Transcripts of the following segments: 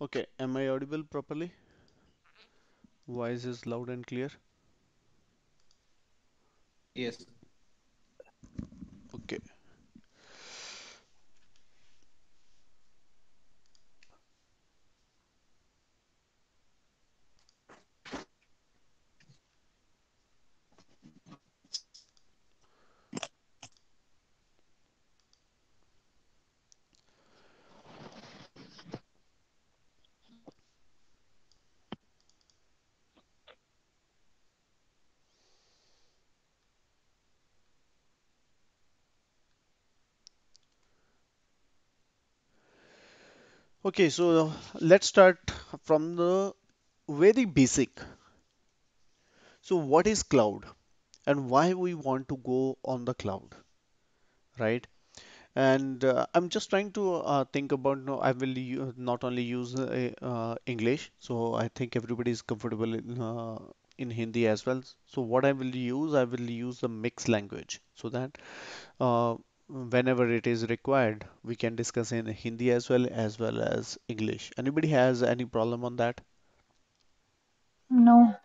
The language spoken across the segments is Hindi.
Okay, am I audible properly? Voice is loud and clear. Yes. Okay. Okay, so let's start from the very basic. So what is cloud and why we want to go on the cloud, right? And uh, I'm just trying to uh, think about no, I will not only use uh, uh, English, so I think everybody is comfortable in, uh, in Hindi as well. So what I will use, I will use the mixed language so that uh, whenever it is required, we can discuss in Hindi as well as well as English. Anybody has any problem on that? No,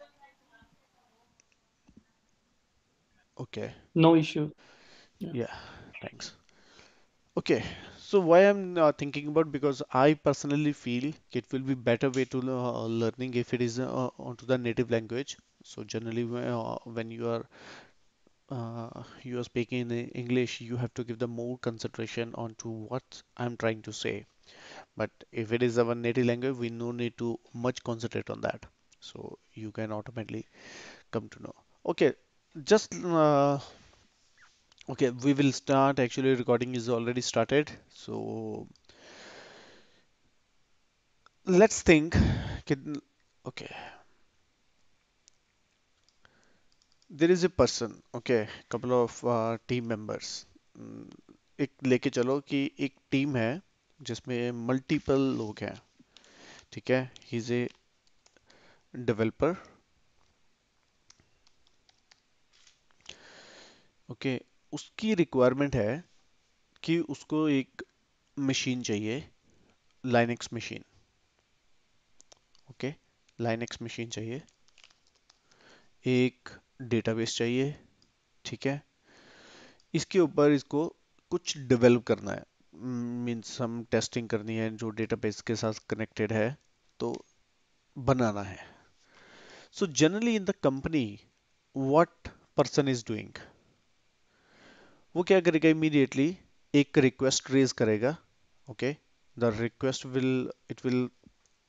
Okay, No issue. Yeah. yeah, thanks. Okay, so why I'm uh, thinking about because I personally feel it will be better way to uh, learning if it is uh, onto the native language. So generally, when, uh, when you are uh, you are speaking in English, you have to give the more concentration onto what I'm trying to say. But if it is our native language, we no need to much concentrate on that. So you can automatically come to know. Okay, just uh, okay, we will start. Actually, recording is already started. So let's think. Okay, there is a person. Okay, couple of uh, team members. Mm, एक लेके चलो कि एक टीम है जिसमें मल्टीपल लोग हैं ठीक है he is a developer okay उसकी रिक्वायरमेंट है कि उसको एक मशीन चाहिए Linux machine okay Linux machine चाहिए एक डेटाबेस चाहिए, ठीक है? इसके ऊपर इसको कुछ डेवलप करना है। मीन्स हम टेस्टिंग करनी है जो डेटाबेस के साथ कनेक्टेड है तो बनाना है। So generally in the company what person is doing वो क्या करेगा इमीडिएटली एक रिक्वेस्ट रेज करेगा okay the request will it will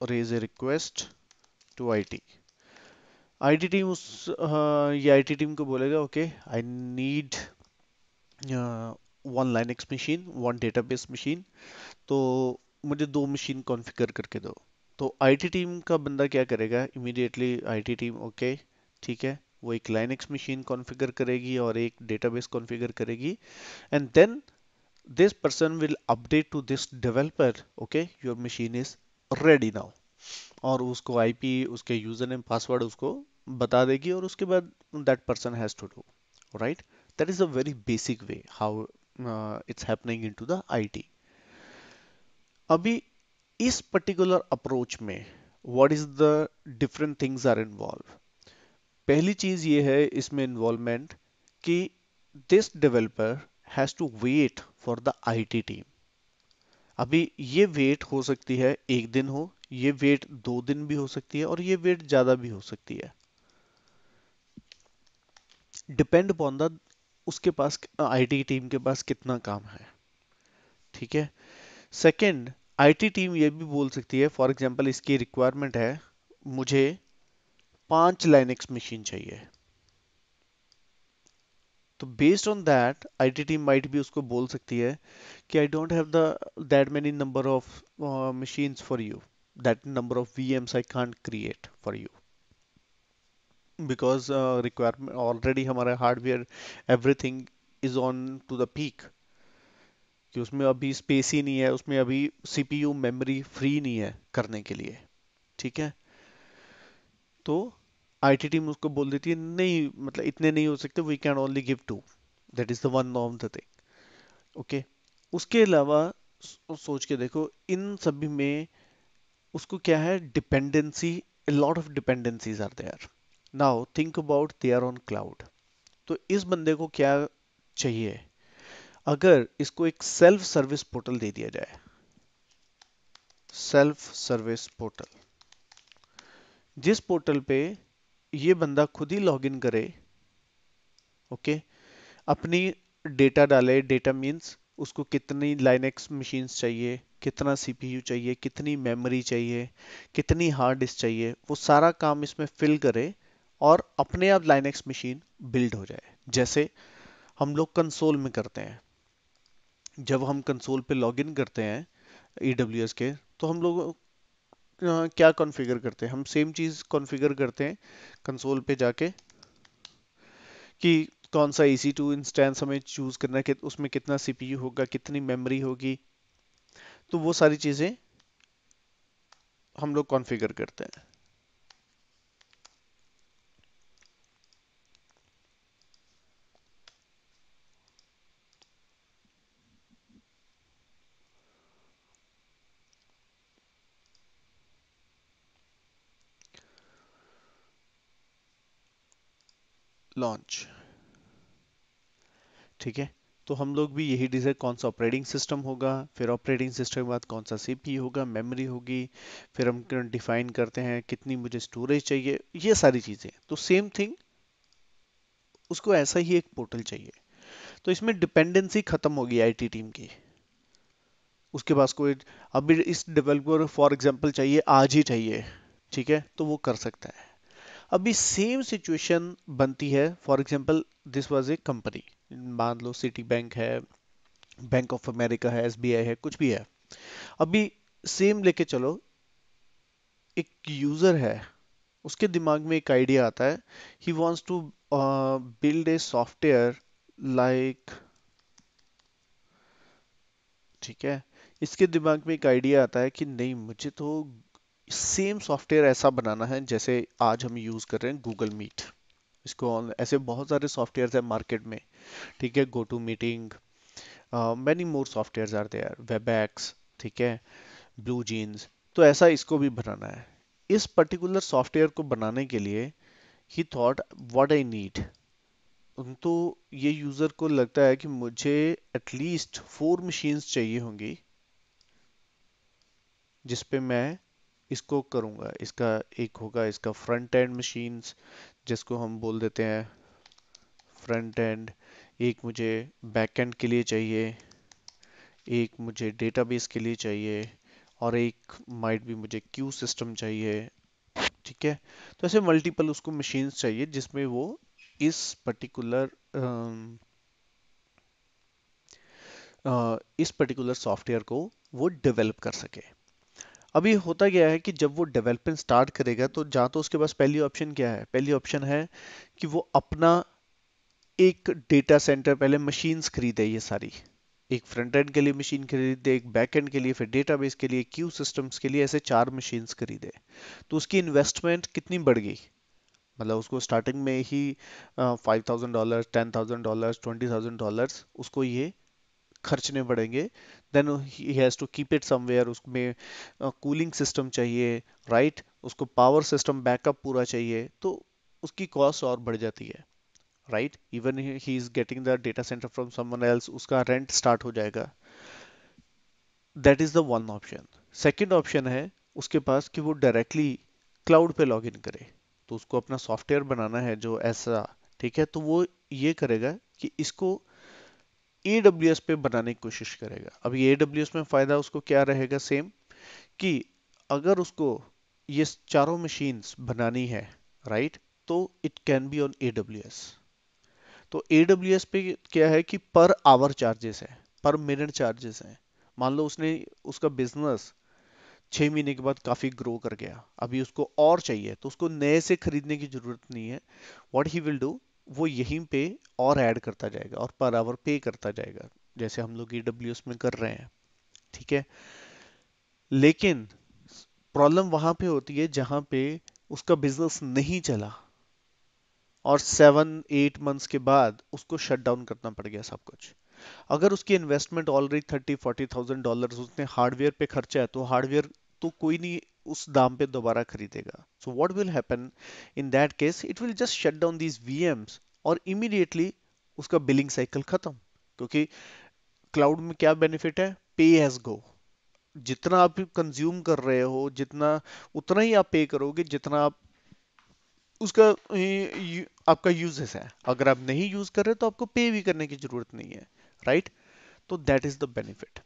raise a request to IT IT team उस uh, ये आईटी टीम को बोलेगा okay I need one Linux machine one database machine तो मुझे दो मशीन कॉन्फ़िगर करके दो। तो आईटी टीम का बंदा क्या करेगा? इमीडिएटली आईटी टीम ओके ठीक है वो एक लाइनेक्स मशीन कॉन्फ़िगर करेगी और एक डेटाबेस कॉन्फ़िगर करेगी. And then this person will update to this developer okay your machine is ready now. और उसको आईपी उसके यूज़र नेम पासवर्ड उसको बता देगी और उसके बाद that person has do right? That is a very basic way how uh, it's happening into the IT अभी इस पर्टिकुलर अप्रोच में what is the different things are involve पहली चीज़ ये है इसमें इन्वॉल्वमेंट कि this developer has to wait for the IT team अभी ये वेट हो सकती है एक दिन हो ये वेट दो दिन भी हो सकती है और ये वेट ज़्यादा भी हो सकती है। डिपेंड अपॉन द उसके पास आईटी टीम के पास कितना काम है। ठीक है? सेकंड आईटी टीम ये भी बोल सकती है फॉर एग्जांपल इसकी रिक्वायरमेंट है, मुझे पाँच लाइनेक्स मशीन चाहिए। तो based on that IT team might भी उसको बोल सकती है कि I don't have the that many number of machines for you that number of VMs I can't create for you because requirement already हमारा hardware everything is on to the peak कि उसमें अभी स्पेस ही नहीं है, उसमें अभी सीपीयू मेमोरी फ्री नहीं है करने के लिए, ठीक है? तो आईटी टीम उसको बोल देती है, नहीं मतलब इतने नहीं हो सकते we can only give two that is the one of the thing okay उसके अलावा सोच के देखो, इन सभी में उसको क्या है? Dependency a lot of dependencies are there think about they are on cloud. तो इस बंदे को क्या चाहिए? अगर इसको एक सेल्फ सर्विस पोर्टल दे दिया जाए। सेल्फ सर्विस पोर्टल जिस पोर्टल पे ये बंदा खुद ही लॉगिन करे ओके अपनी डेटा डाले डेटा मींस उसको कितनी लाइनेक्स मशीन्स चाहिए, कितना सीपीयू चाहिए, कितनी मेमोरी चाहिए, कितनी हार्ड डिस्क चाहिए, वो सारा काम इसमें फिल करे और अपने आप लाइनेक्स मशीन बिल्ड हो जाए। जैसे हम लोग कंसोल में करते हैं। जब हम कंसोल पे लॉगिन करते हैं ईडब्ल्यूएस के तो हम लोग क्या कॉन्फ़िगर करते हैं? हम सेम चीज़ कॉन्फ़िगर करते हैं कंसोल पे जाके कि कौन सा ई सी टू इंस्टेंस हमें चूज़ करना है, कि उसमें कितना सीपीयू होगा, कितनी मेमोरी होगी। तो वो सारी चीज़ें हम लोग कॉन्फ़िगर करते हैं। लॉन्च ठीक है? तो हम लोग भी यही डिज़ाइन कौन सा ऑपरेटिंग सिस्टम होगा, फिर ऑपरेटिंग सिस्टम के बाद कौन सा सीपीयू होगा मेमोरी होगी, फिर हम डिफाइन करते हैं, कितनी मुझे स्टोरेज चाहिए, ये सारी चीज़ें तो सेम थिंग उसको ऐसा ही एक पोर्टल चाहिए। तो इसमें डिपेंडेंसी खत्म होगी आईटी टीम की। उसके पास कोई, अभी इस डेवलपर फॉर एग्जांपल चाहिए, आज ही चाहिए, ठीक है? तो वो कर सकता है। अभी सेम सिचुएशन बनती है for example this was a company मान लो सिटी बैंक है बैंक ऑफ़ अमेरिका है एसबीआई है, कुछ भी है। अभी सेम लेके चलो, एक यूज़र है, उसके दिमाग में एक आइडिया आता है। He wants to build a software like ठीक है, इसके दिमाग में एक आइडिया आता है कि नहीं, मुझे तो सेम सॉफ्टवेयर ऐसा बनाना है जैसे आज हम यूज़ कर रहे हैं गूगल मीट इसको ऐसे बहुत सारे सॉफ्टवेयर है मार्केट में। ठीक है go to meeting many more software are there Webex ठीक है ब्लू जीन्स तो ऐसा इसको भी बनाना है। इस पर्टिकुलर सॉफ्टवेयर को बनाने के लिए he thought what I need तो ये यूज़र को लगता है कि मुझे एटलीस्ट फोर मशीन्स चाहिए होंगी जिसपे मैं इसको करूँगा, इसका एक होगा, इसका फ्रंट एंड मशीन्स जिसको हम बोल देते हैं फ्रंट एंड एक मुझे बैक एंड के लिए चाहिए, एक मुझे डेटाबेस के लिए चाहिए, और एक माइट भी मुझे क्यू सिस्टम चाहिए, ठीक है? तो ऐसे मल्टीपल उसको मशीन्स चाहिए, जिसमें वो इस पर्टिकुलर इस पर्टिकुलर सॉफ्टवेयर को वो डेवलप कर सके। अभी होता क्या है कि जब वो डेवलपमेंट स्टार्ट करेगा तो जहाँ तो उसके पास पहली ऑप्शन क्या है? पहली ऑप्शन है कि वो अपना एक डेटा सेंटर पहले मशीन्स खरीदे ये सारी। एक फ्रंट एंड के लिए मशीन खरीदे, एक बैक एंड के लिए, फिर डेटाबेस के लिए क्यू सिस्टम्स के लिए ऐसे चार मशीन्स खरीदे। तो उसकी इन्वेस्टमेंट कितनी बढ़ गई? मतलब उसको स्टार्टिंग में ही five thousand dollar ten thousand dollar twenty thousand dollar उसको ये खर्चने पड़ेंगे। Then he has to keep it somewhere उसमें कूलिंग सिस्टम चाहिए राइट right? उसको पावर सिस्टम बैकअप पूरा चाहिए तो उसकी कॉस्ट और बढ़ जाती है right even he is getting the data center from someone else उसका रेंट स्टार्ट हो जाएगा। That is the one option second option है उसके पास कि वो डायरेक्टली क्लाउड पे लॉग इन करे। तो उसको अपना सॉफ्टवेयर बनाना है जो ऐसा, ठीक है? तो वो ये करेगा कि इसको AWS पे बनाने की कोशिश करेगा। अभी AWS में फ़ायदा उसको क्या रहेगा सेम कि अगर उसको ये चारों मशीन्स बनानी है राइट तो it can be on AWS तो AWS पे क्या है कि पर आवर चार्जेस है पर मिनट चार्जेस है। मान लो उसने उसका बिज़नेस छह महीने के बाद काफ़ी ग्रो कर गया। अभी उसको और चाहिए तो उसको नए से खरीदने की ज़रूरत नहीं है। व्हाट ही विल डू वो यहीं पे और ऐड करता जाएगा और पर आवर पे करता जाएगा, जैसे हम लोग ईडब्ल्यूएस में कर रहे हैं, ठीक है? लेकिन प्रॉब्लम वहाँ पे होती है जहाँ पे उसका बिज़नेस नहीं चला और सेवन एट मंथ्स के बाद उसको शट डाउन करना पड़ गया सब कुछ। अगर उसकी investment already thirty forty thousand dollar उसने हार्डवेयर पे खर्चा है तो हार्डवेयर तो कोई नहीं उस दाम पे दोबारा खरीदेगा। So what will happen in that case it will just shut down these VMs और इमीडिएटली उसका बिलिंग साइकिल खत्म। क्योंकि क्लाउड में क्या बेनिफिट है? पे एज गो जितना आप कंज्यूम कर रहे हो, जितना, उतना ही आप पे करोगे, जितना आप, उसका आपका यूजेस है। अगर आप नहीं यूज़ कर रहे तो आपको पे भी करने की ज़रूरत नहीं है। राइट तो that is the benefit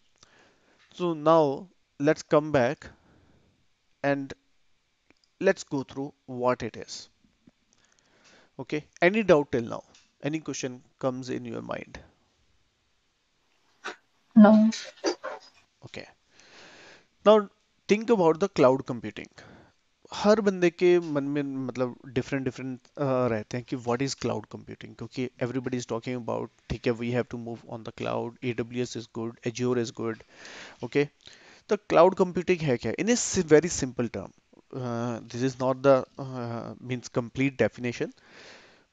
so now let's come back and let's go through what it is okay? Any doubt till now? Any question comes in your mind? No. okay. Now think about the cloud computing. हर बंदे के मन में मतलब डिफरेंट डिफरेंट रहते हैं कि व्हाट इज़ क्लाउड कंप्यूटिंग क्योंकि एवरीबडी इज़ टॉकिंग अबाउट ठीक है we have to move on the cloud AWS is good Azure is good okay तो क्लाउड कंप्यूटिंग है क्या in a very simple term this is not the means complete definition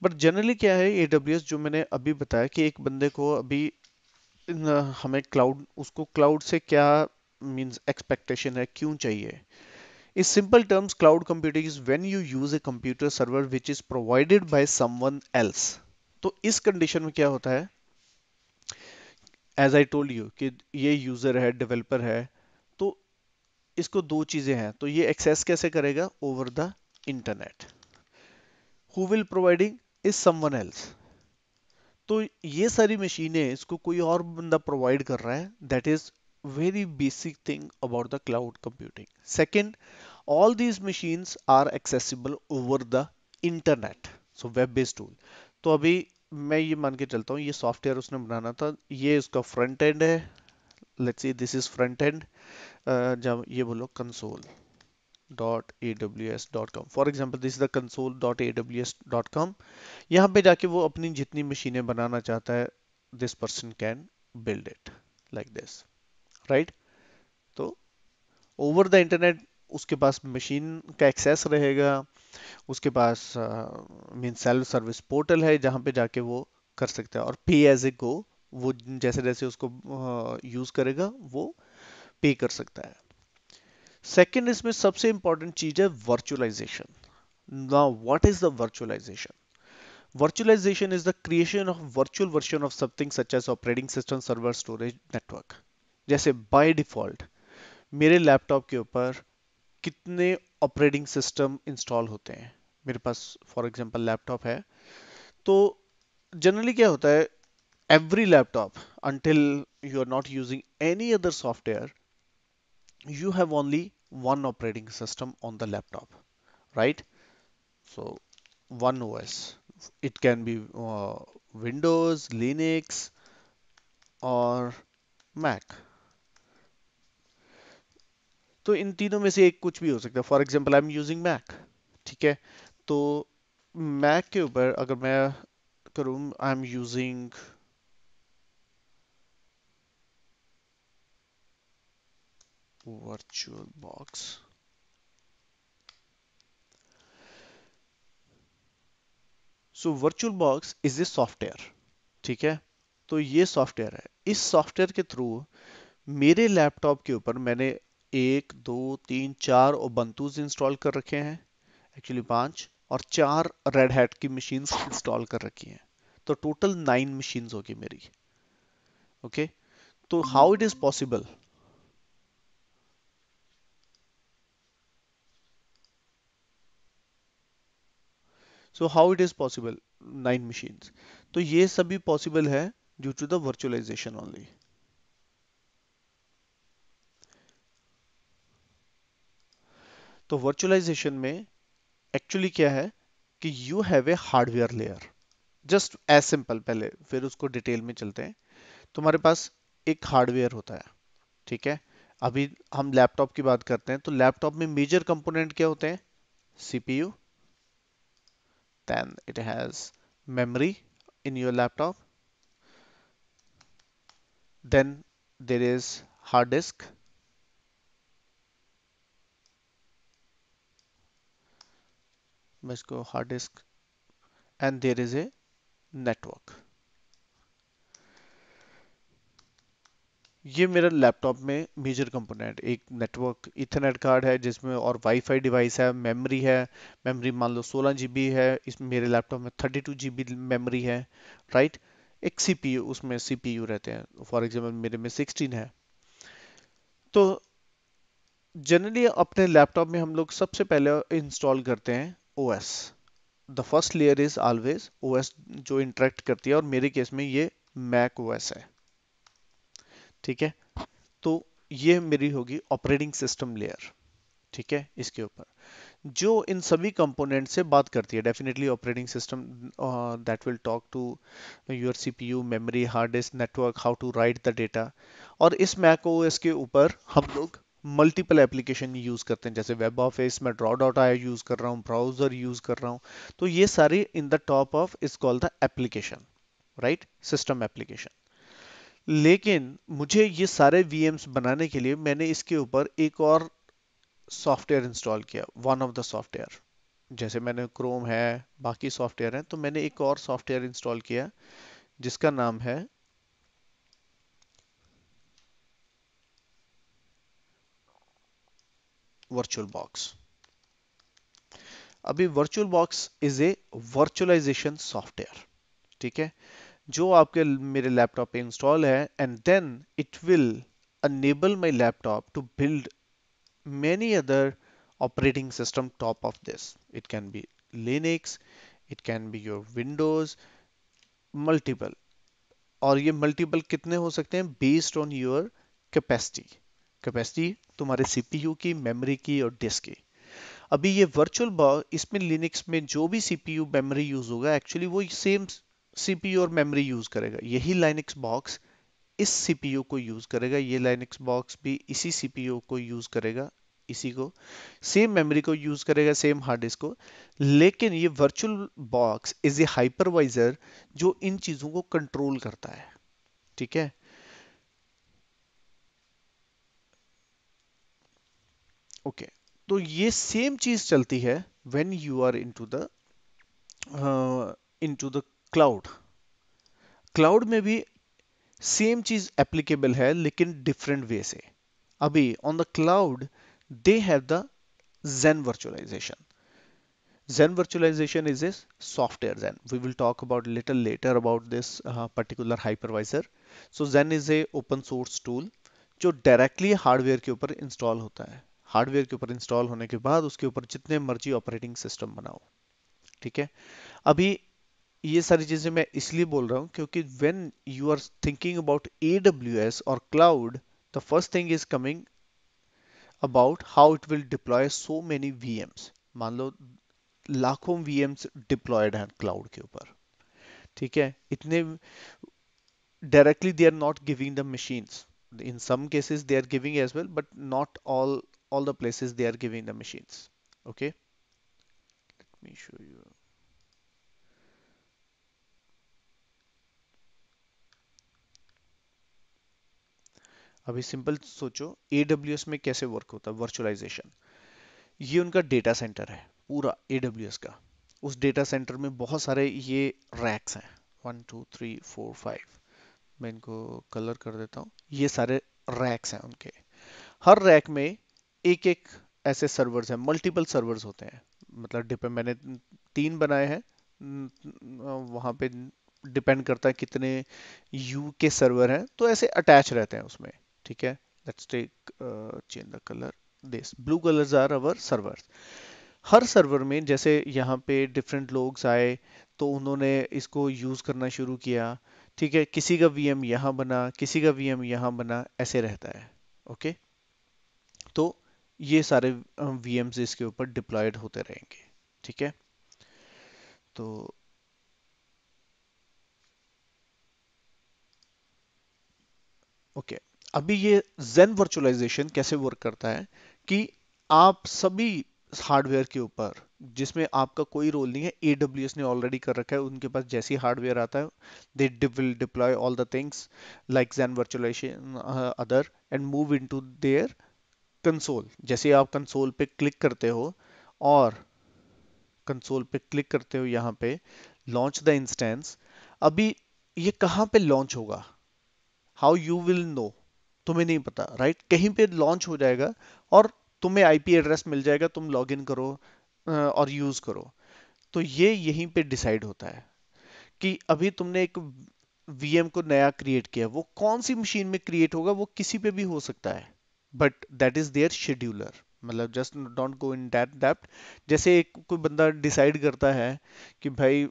but generally क्या है एडब्ल्यूएस जो मैंने अभी बताया कि एक बंदे को अभी न, हमें क्लाउड उसको क्लाउड से क्या मींस एक्सपेक्टेशन है क्यों चाहिए? In simple terms, cloud computing is when you use a computer server which is provided by someone else. तो इस कंडीशन में क्या होता है? एज आई टोल्ड यू कि ये यूज़र है डेवलपर है इसको दो चीज़ें हैं तो ये एक्सेस कैसे करेगा over the internet who will providing is someone else तो ये सारी मशीनें इसको कोई और बंदा प्रोवाइड कर रहा है that is very basic thing about the cloud computing. Second, all these machines are accessible over the internet. So web based tool. तो अभी मैं ये मान के चलता हूँ ये सॉफ्टवेयर उसने बनाना था ये उसका फ्रंट एंड है see this is front end जब ये बोलो console dot A W S dot com for example this is the console dot A W S dot com यहाँ पे जाके वो अपनी जितनी मशीनें बनाना चाहता है this person can build it like this right तो ओवर द इंटरनेट उसके पास मशीन का एक्सेस रहेगा उसके पास मीन सेल्फ सर्विस पोर्टल है जहाँ पे जाके वो कर सकता है और पे एज ए गो वो जैसे जैसे उसको यूज़ करेगा, वो पे कर सकता है। सेकेंड इसमें सबसे इंपॉर्टेंट चीज़ है virtualization now what is the virtualization virtualization is the creation of virtual version of something such as operating system, server, storage network. जैसे बाय डिफ़ॉल्ट मेरे लैपटॉप के ऊपर कितने ऑपरेटिंग सिस्टम इंस्टॉल होते हैं? मेरे पास फॉर एग्जांपल लैपटॉप है। तो जनरली क्या होता है every laptop until you are not using any other software you have only one operating system on the laptop right so one os it can be uh, windows linux or mac तो इन तीनों में से एक कुछ भी हो सकता है for example I am using Mac ठीक है तो मैक के ऊपर अगर मैं करूँ I am using virtual box. So virtual box is a software ठीक है? तो ये सॉफ्टवेयर है। इस सॉफ्टवेयर के थ्रू मेरे लैपटॉप के ऊपर मैंने एक, दो, तीन, चार ओबंतूज इंस्टॉल कर रखे हैं एक्चुअली पाँच, और चार रेड हैट की मशीन्स इंस्टॉल कर रखी हैं। तो टोटल नाइन मशीन्स होगी मेरी। ओके तो how it is possible so how it is possible nine machines तो ये सभी पॉसिबल है due to the virtualization only तो वर्चुअलाइजेशन में एक्चुअली क्या है? कि you have a hardware layer just as simple पहले, फिर उसको डिटेल में चलते हैं। तुम्हारे पास एक हार्डवेयर होता है, ठीक है? अभी हम लैपटॉप की बात करते हैं तो लैपटॉप में मेजर कंपोनेंट क्या होते हैं? CPU Then it has memory in your laptop. Then there is hard disk. Let's go hard disk. And there is a network. ये मेरा लैपटॉप में मेजर कंपोनेंट एक नेटवर्क इथरनेट कार्ड है जिसमें और वाईफाई डिवाइस है मेमोरी है मेमोरी मान लो सोलह जीबी है, इस मेरे लैपटॉप में थर्टी टू जीबी मेमोरी है राइट एक सीपीयू उसमें सीपीयू रहते हैं फॉर एग्जांपल मेरे में सिक्सटीन है। तो जनरली अपने लैपटॉप में हम लोग सबसे पहले इंस्टॉल करते हैं O S the first layer is always OS जो इंटरेक्ट करती है और मेरे केस में ये मैक ओएस है। ठीक है? तो ये मेरी होगी ऑपरेटिंग सिस्टम लेयर ठीक है? इसके ऊपर। जो इन सभी कंपोनेंट से बात करती है definitely operating system that will talk to your CPU memory hard disk network how to write the data और इस मैक ओएस के ऊपर हम लोग मल्टीपल एप्लीकेशन यूज़ करते हैं। जैसे वेब ऑफ़िस में ड्रॉ डॉट आई यूज़ कर रहा हूँ ब्राउज़र यूज़ कर रहा हूँ। तो ये सारे in the top of is called the application right system application लेकिन मुझे ये सारे वीएम्स बनाने के लिए मैंने इसके ऊपर एक और सॉफ्टवेयर इंस्टॉल किया वन ऑफ़ द सॉफ्टवेयर जैसे मैंने क्रोम है, बाकी सॉफ्टवेयर हैं तो मैंने एक और सॉफ्टवेयर इंस्टॉल किया, जिसका नाम है वर्चुअल बॉक्स अभी virtual box is a virtualization software ठीक है? जो आपके मेरे लैपटॉप पे इंस्टॉल है and then it will enable my laptop to build many other operating system top of this. It can be linux, it can be your windows, multiple. और ये मल्टीपल कितने हो सकते हैं? Based on your capacity capacity तुम्हारे सीपीयू की मेमोरी की और डिस्क की. अभी ये वर्चुअल बॉक्स इसमें लिनक्स में जो भी सीपीयू मेमोरी यूज़ होगा एक्चुअली वो सेम सीपीयू और मेमोरी यूज़ करेगा। यही लाइनिक्स बॉक्स इस सीपीयू को यूज़ करेगा, ये लाइनिक्स बॉक्स भी इसी सीपीयू को यूज़ करेगा, इसी को। सेम मेमोरी को यूज़ करेगा सेम हार्ड डिस्क को। लेकिन ये virtual box is a hypervisor जो इन चीज़ों को कंट्रोल करता है। ठीक है? Okay okay. तो ये सेम चीज़ चलती है when you are into the into the cloud cloud में भी सेम चीज़ एप्लीकेबल है लेकिन डिफरेंट वे से अभी on the cloud they have the Zen virtualization. Zen virtualization is a software Zen. We will talk about little later about this uh, particular hypervisor. So Zen is a open source tool जो डायरेक्टली हार्डवेयर के ऊपर इंस्टॉल होता है हार्डवेयर के ऊपर इंस्टॉल होने के बाद उसके ऊपर जितने मर्ज़ी ऑपरेटिंग सिस्टम बनाओ ठीक है अभी ये सारी चीज़ें मैं इसलिए बोल रहा हूँ क्योंकि when you are thinking about A W S और cloud the first thing is coming about how it will deploy so many VMs मान लो, लाखों वी एम्स डिप्लॉयड हैं क्लाउड के ऊपर। ठीक है? इतने directly they are not giving the machines in some cases they are giving as well but not all all the places they are giving the machines okay let me show you अभी सिंपल सोचो AWS में कैसे वर्क होता है? वर्चुअलाइजेशन ये उनका डेटा सेंटर है, पूरा AWS का। उस डेटा सेंटर में बहुत सारे ये रैक्स हैं। One two three four five मैं इनको कलर कर देता हूँ। ये सारे रैक्स हैं उनके। हर रैक में एक एक ऐसे सर्वर्स हैं मल्टीपल सर्वर्स होते हैं। मतलब डिपेंड मैंने तीन बनाए हैं। वहाँ पे डिपेंड करता है कितने यू के सर्वर हैं। तो ऐसे अटैच रहते हैं उसमें। ठीक है? Let's take change the colour this blue colours are our servers her server में जैसे यहाँ पे डिफरेंट लोग आए तो उन्होंने इसको यूज़ करना शुरू किया। ठीक है? किसी का वीएम यहाँ बना, किसी का वीएम यहाँ बना, ऐसे रहता है। ओके तो ये सारे वीएम्स इसके ऊपर डिप्लॉयड होते रहेंगे। ठीक है? तो ओके okay. अभी ये जेन वर्चुअलाइजेशन कैसे वर्क करता है कि आप सभी हार्डवेयर के ऊपर, जिसमें आपका कोई रोल नहीं है AWS ने ऑलरेडी कर रखा है, उनके पास जैसी हार्डवेयर आता है they will deploy all the things like Xen virtualization other and move in to their console जैसे आप कंसोल पे क्लिक करते हो, और कंसोल पे क्लिक करते हो यहाँ पे लॉन्च द इंस्टेंस अभी ये कहाँ पे लॉन्च होगा? हाउ यू विल नो तुम्हें नहीं पता राइट कहीं पे लॉन्च हो जाएगा और तुम्हें आईपी एड्रेस मिल जाएगा, तुम लॉग इन करो और यूज़ करो। तो ये यहीं पे डिसाइड होता है कि अभी तुमने एक वीएम को नया क्रिएट किया, वो कौन सी मशीन में क्रिएट होगा, वो किसी पे भी हो सकता है but that is their scheduler मतलब just don't go in that depth जैसे एक कोई बंदा डिसाइड करता है कि भाई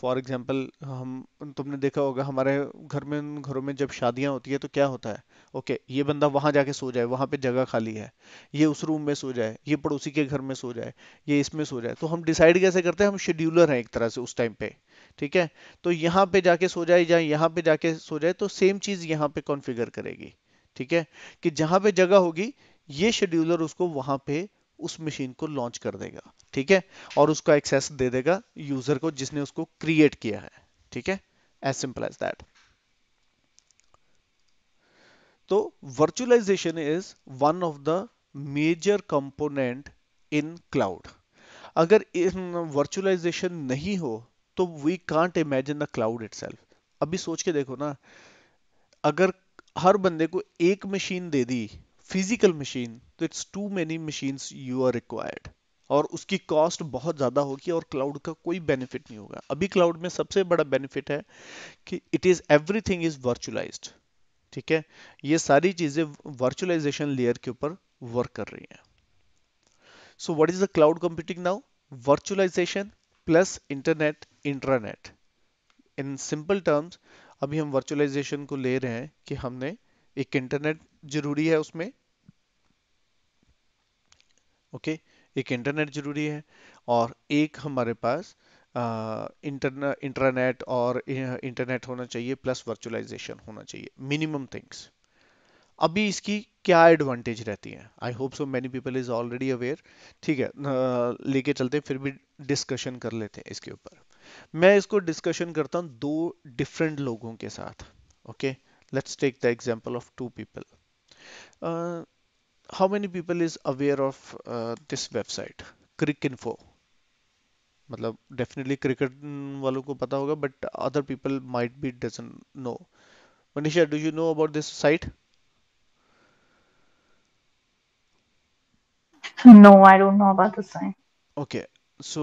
फॉर एग्जांपल हम तुमने देखा होगा हमारे घर में घरों में जब शादियाँ होती है तो क्या होता है? ओके okay, ये बंदा वहाँ जाके सो जाए वहाँ पे जगह खाली है। ये उस रूम में सो जाए ये पड़ोसी के घर में सो जाए ये इसमें सो जाए। तो हम डिसाइड कैसे करते हैं? हम शेड्यूलर हैं एक तरह से उस टाइम पे। ठीक है? तो यहाँ पे जाके सो जाए या यहाँ पे जाके सो जाए तो सेम चीज़ यहाँ पे कॉन्फ़िगर करेगी। ठीक है? कि जहाँ पे जगह होगी ये शेड्यूलर उसको वहाँ पे उस मशीन को लॉन्च कर देगा, ठीक है? और उसका एक्सेस दे देगा यूज़र को जिसने उसको क्रिएट किया है, ठीक है? एज सिंपल एज दैट तो virtualization is one of the major component in cloud अगर वर्चुअलाइजेशन नहीं हो तो we can't imagine the cloud itself अभी सोच के देखो ना, अगर हर बंदे को एक मशीन दे दी फ़िज़िकल मशीन तो it's too many machines you are required और उसकी कॉस्ट बहुत ज़्यादा होगी और क्लाउड का कोई बेनिफिट नहीं होगा। अभी क्लाउड में सबसे बड़ा बेनिफिट है कि it is everything is virtualized ठीक है? ये सारी चीज़ें वर्चुअलाइजेशन लेयर के ऊपर वर्क कर रही हैं। So what is the cloud computing now virtualization plus internet intranet in simple terms अभी हम वर्चुअलाइजेशन को ले रहे हैं कि हमने एक इंटरनेट ज़रूरी है उसमें। Okay okay? एक इंटरनेट ज़रूरी है और एक हमारे पास इंटरनेट इंटरनेट और इंटरनेट होना चाहिए प्लस वर्चुअलाइजेशन होना चाहिए मिनिमम थिंग्स अभी इसकी क्या एडवांटेज रहती है? I hope so many people is already aware ठीक है लेके चलते, फिर भी डिस्कशन कर लेते हैं इसके ऊपर। मैं इसको डिस्कशन करता हूँ दो डिफरेंट लोगों के साथ। Okay let's take the example of two people how many people is aware of this website Cricinfo मतलब डेफिनेटली क्रिकेट वालों को पता होगा but other people might be doesn't know Manisha do you know about this site No, I don't know about the sign. Okay so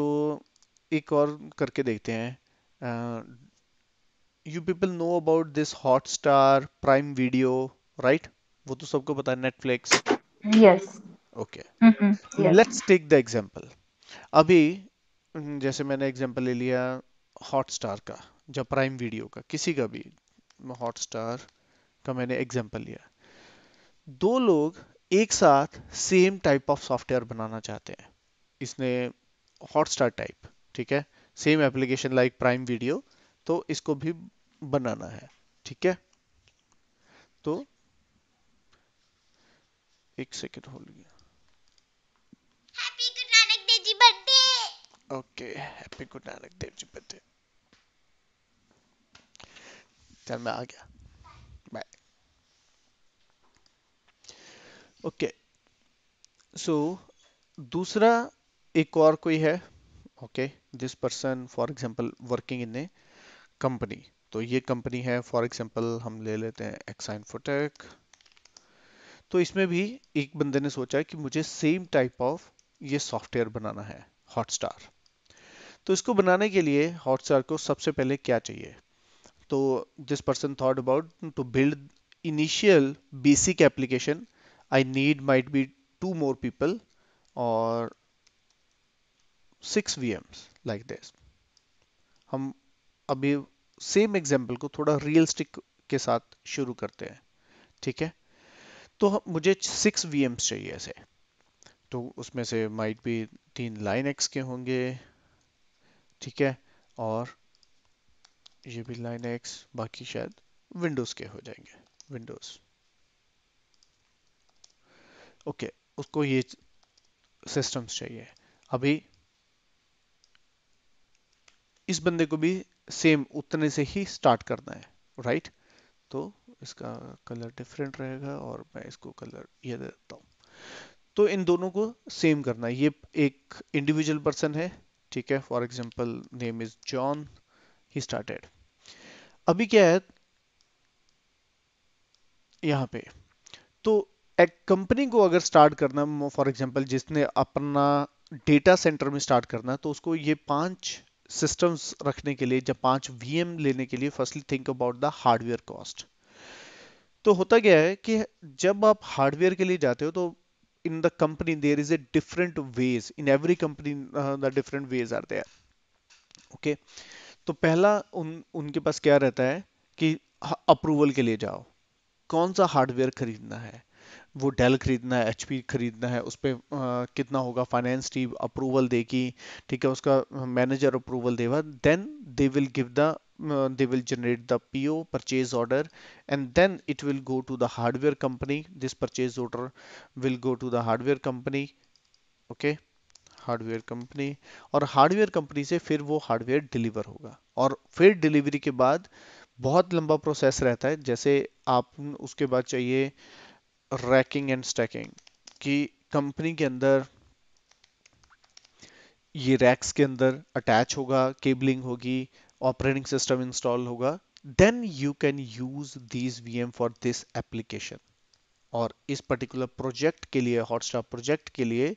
एक और करके देखते हैं। You people know about this Hotstar Prime Video right वो तो सबको पता है Netflix Yes. Okay. Let's take the example अभी हम्म, जैसे मैंने एग्जांपल ले लिया हॉटस्टार का या प्राइम वीडियो का किसी का भी हॉटस्टार का मैंने एग्जांपल लिया। दो लोग एक साथ सेम टाइप ऑफ़ सॉफ्टवेयर बनाना चाहते हैं। इसने हॉटस्टार टाइप ठीक है? Same application like Prime Video तो इसको भी बनाना है ठीक है? तो एक सेकेंड हो गया। Happy Guru Nanak Dev ji birthday okay happy Guru Nanak Dev जी बर्थडे चल मैं आ गया। बाय ओके सो दूसरा एक और कोई है okay this person for example working in a company तो ये कंपनी है फॉर एग्जांपल हम ले लेते हैं एक्साइन फोटेक तो इसमें भी एक बंदे ने सोचा कि मुझे सेम टाइप ऑफ़ ये सॉफ्टवेयर बनाना है हॉटस्टार तो इसको बनाने के लिए हॉटस्टार को सबसे पहले क्या चाहिए? तो this person thought about to build initial basic application I need might be two more people और सिक्स VMs लाइक दिस हम अभी सेम एग्ज़ाम्पल को थोड़ा रियलिस्टिक के साथ शुरू करते हैं, ठीक है? तो मुझे सिक्स VMs चाहिए ऐसे। तो उसमें से माइट भी तीन लाइन एक्स के होंगे, ठीक है? और ये भी लाइन एक्स बाकी शायद विंडोज़ के हो जाएँगे विंडोज़ ओके उसको ये सिस्टम्स चाहिए। अभी इस बंदे को भी सेम उतने से ही स्टार्ट करना है राइट तो इसका कलर डिफरेंट रहेगा और मैं इसको कलर ये दे देता हूँ। तो इन दोनों को सेम करना, ये एक इंडिविजुअल पर्सन है, ठीक है? For example name is John he started अभी क्या है? यहाँ पे। तो एक कंपनी को अगर स्टार्ट करना फॉर एग्ज़ाम्पल जिसने अपना डेटा सेंटर में स्टार्ट करना तो उसको ये पाँच सिस्टम्स रखने के लिए जब पाँच वीएम लेने के लिए firstly think about the hardware cost तो होता क्या है कि जब आप हार्डवेयर के लिए जाते हो तो in the company there is a different wage in every company the different wage are there okay तो पहला उन, उनके पास क्या रहता है कि अप्रूवल के लिए जाओ। कौन सा हार्डवेयर खरीदना है? वो डेल खरीदना है एचपी खरीदना है, उस पर कितना होगा फाइनेंस टीम अप्रूवल देगी, ठीक है, उसका मैनेजर अप्रूवल देगा then they will give the they will generate the PO purchase order, and then it will go to the hardware company, this purchase order will go to the hardware company, okay hardware company और हार्डवेयर कंपनी से फिर वो हार्डवेयर डिलीवर होगा, और फिर डिलीवरी के बाद बहुत लंबा प्रोसेस रहता है, जैसे आप, उसके बाद चाहिए रैकिंग एंड स्टैकिंग, कि कंपनी के अंदर ये रैक्स के अंदर अटैच होगा, केबलिंग होगी, ऑपरेटिंग सिस्टम इंस्टॉल होगा then you can use these VM for this application और इस पर्टिकुलर प्रोजेक्ट के लिए हॉटस्टार प्रोजेक्ट के लिए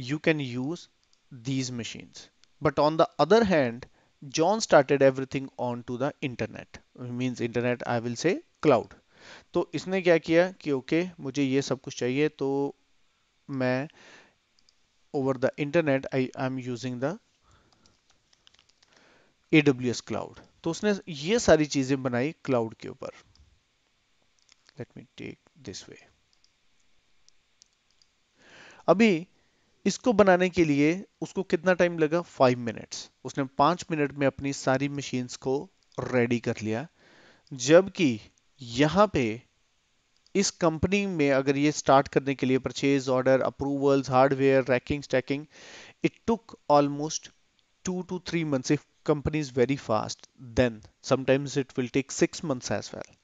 you can use these machines but on the other hand John John started everything onto the internet. Means internet, I will say cloud. तो इसने क्या किया कि ओके okay, मुझे ये सब कुछ चाहिए तो मैं internet I am using the AWS cloud तो उसने ये सारी चीज़ें बनाई क्लाउड के ऊपर। Let me take this way अभी इसको बनाने के लिए उसको कितना टाइम लगा? फाइव मिनट्स उसने पाँच मिनट में अपनी सारी मशीन्स को रेडी कर लिया। जबकि यहाँ पे इस कंपनी में अगर ये स्टार्ट करने के लिए purchase order approvals hardware racking stacking it took almost two two three months if company is very fast then sometimes it will take six months as well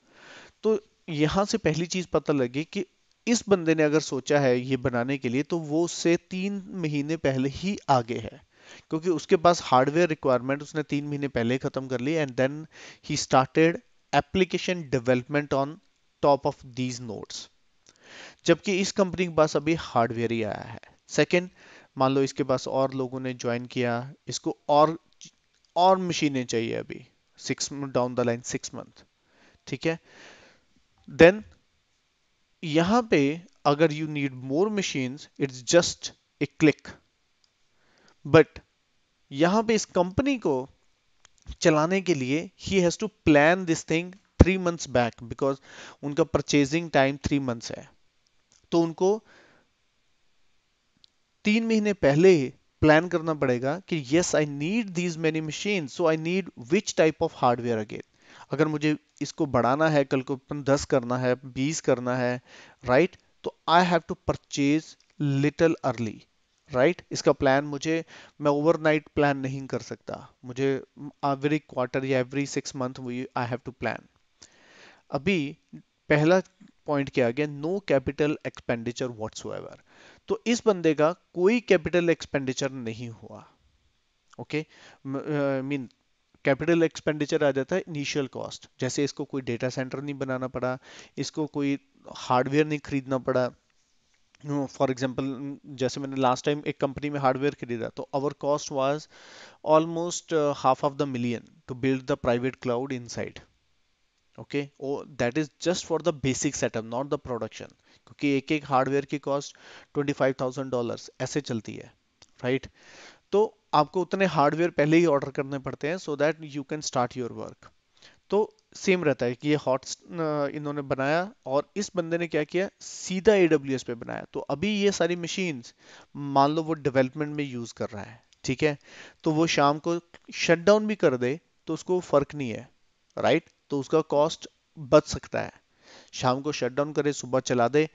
तो यहाँ से पहली चीज़ पता लगी कि इस बंदे ने अगर सोचा है ये बनाने के लिए तो वो उससे तीन महीने पहले ही आगे है। क्योंकि उसके पास हार्डवेयर रिक्वायरमेंट उसने तीन महीने पहले खत्म कर ली and then he started application development on top of these notes जबकि इस कंपनी के पास अभी हार्डवेयर ही आया है। सेकेंड मान लो इसके पास और लोगों ने ज्वाइन किया, इसको और और मशीनें चाहिए अभी। Six down the line six month ठीक है? देन यहाँ पे अगर you need more machines it's just a click but यहाँ पे इस कंपनी को चलाने के लिए ही has to plan this thing three months back because उनका परचेजिंग टाइम थ्री मंथ्स है। तो उनको तीन महीने पहले प्लान करना पड़ेगा कि yes I need these many machine so I need which type of hardware again अगर मुझे इसको बढ़ाना है, कल को दस करना है, बीस करना है राइट right? तो I have to purchase little early right right? इसका प्लान मुझे, मैं ओवरनाइट प्लान नहीं कर सकता। मुझे एवरी क्वार्टर या every six month I have to plan अभी पहला पॉइंट क्या आ गया? नो कैपिटल एक्सपेंडिचर व्हाट्सोएवर तो इस बंदे का कोई कैपिटल एक्सपेंडिचर नहीं हुआ। ओके मीन कैपिटल एक्सपेंडिचर आ जाता है इनिशियल कॉस्ट जैसे इसको कोई डेटा सेंटर नहीं बनाना पड़ा, इसको कोई हार्डवेयर नहीं खरीदना पड़ा फॉर एग्ज़ाम्पल जैसे मैंने लास्ट टाइम एक कंपनी में हार्डवेयर खरीदा तो our cost was almost half of the million to build the private cloud inside okay that is just for the basic setup not the production क्योंकि एक एक हार्डवेयर की cost twenty five thousand dollar ऐसे चलती है राइट right? तो आपको उतने हार्डवेयर पहले ही ऑर्डर करने पड़ते हैं so that you can start your work तो सेम रहता है कि ये हॉट इन्होंने बनाया और इस बंदे ने क्या किया? सीधा एडब्ल्यू पे बनाया। तो अभी ये सारी मशीन्स मान लो वो डेवलपमेंट में यूज़ कर रहा है, ठीक है? तो वो शाम को शट डाउन भी कर दे तो उसको फ़र्क नहीं है राइट तो उसका कॉस्ट बच सकता है। शाम को शट डाउन करे, सुबह चला दे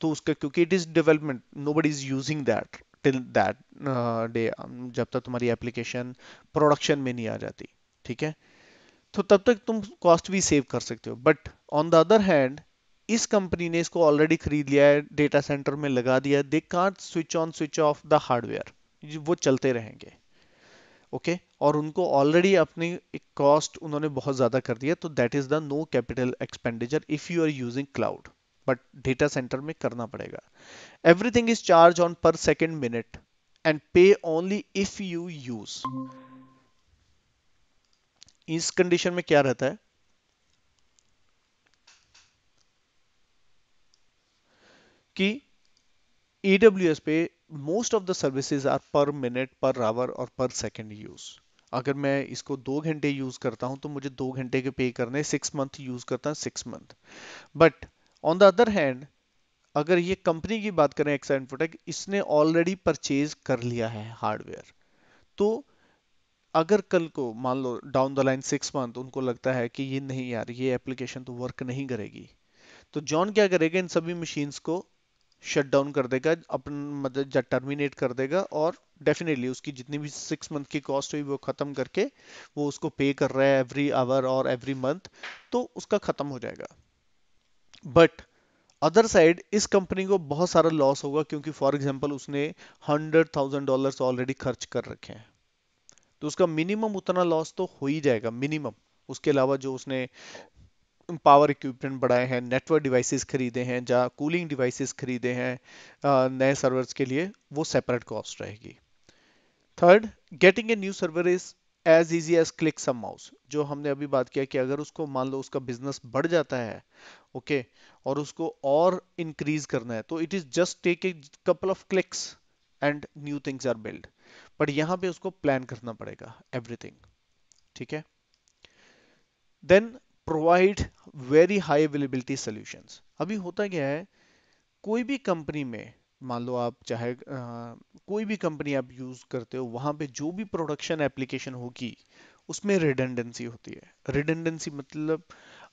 तो उसका, क्योंकि it is development no is using that till that day जब तक तुम्हारी एप्लीकेशन प्रोडक्शन में नहीं आ जाती, ठीक है? तो तब तक तुम कॉस्ट भी सेव कर सकते हो। But on the other hand इस कंपनी ने इसको ऑलरेडी खरीद लिया है डेटा सेंटर में लगा दिया है। They can't switch on switch off the hardware वो चलते रहेंगे। Okay okay? और उनको ऑलरेडी अपनी कॉस्ट उन्होंने बहुत ज़्यादा कर दिया तो that is the no capital expenditure if you are using cloud but data center में करना पड़ेगा। Everything is charge on per second minute and pay only if you use इस कंडीशन में क्या रहता है? कि AWS पे most of the services are per minute per hour और पर सेकेंड यूज़ अगर मैं इसको दो घंटे यूज़ करता हूँ तो मुझे दो घंटे के पे करने सिक्स मंथ यूज़ करता हूँ six month but on the other hand अगर ये कंपनी की बात करें एक्सा इन्फोटेक इसने ऑलरेडी परचेज कर लिया है हार्डवेयर तो अगर कल को, मान लो down the line six month उनको लगता है कि ये नहीं यार, ये एप्लीकेशन तो वर्क नहीं करेगी। तो जॉन क्या करेगा? इन सभी मशीन्स को शट डाउन कर देगा, अपन मतलब टर्मिनेट कर देगा और डेफिनेटली उसकी जितनी भी सिक्स मंथ की कॉस्ट हुई वो खत्म करके वो उसको पे कर रहा है एवरी आवर और एवरी मंथ तो उसका खत्म हो जाएगा। बट अदर साइड इस कंपनी को बहुत सारा लॉस होगा क्योंकि फॉर एग्जांपल उसने हंड्रेड थाउज़ेंड डॉलर ऑलरेडी खर्च कर रखे हैं। तो उसका मिनिमम उतना लॉस तो हो ही जाएगा मिनिमम उसके अलावा जो उसने पावर इक्विपमेंट बढ़ाए हैं नेटवर्क डिवाइसेस खरीदे हैं या कूलिंग डिवाइसेस खरीदे हैं नए सर्वर्स के लिए वो सेपरेट कॉस्ट रहेगी. Third getting a new server is as easy as click some mouse जो हमने अभी बात किया कि अगर उसको मान लो उसका बिज़नेस बढ़ जाता है ओके okay, और उसको और इंक्रीज करना है तो it is just take a couple of clicks and new things are build but यहाँ पे उसको प्लान करना पड़ेगा एवरीथिंग ठीक है? Then provide very high availability solution अभी होता क्या है कोई भी कंपनी में मान लो आप चाहे आ, कोई भी कंपनी आप यूज़ करते हो वहाँ पे जो भी प्रोडक्शन एप्लीकेशन होगी उसमें रिडेंडेंसी होती है. रिडेंडेंसी मतलब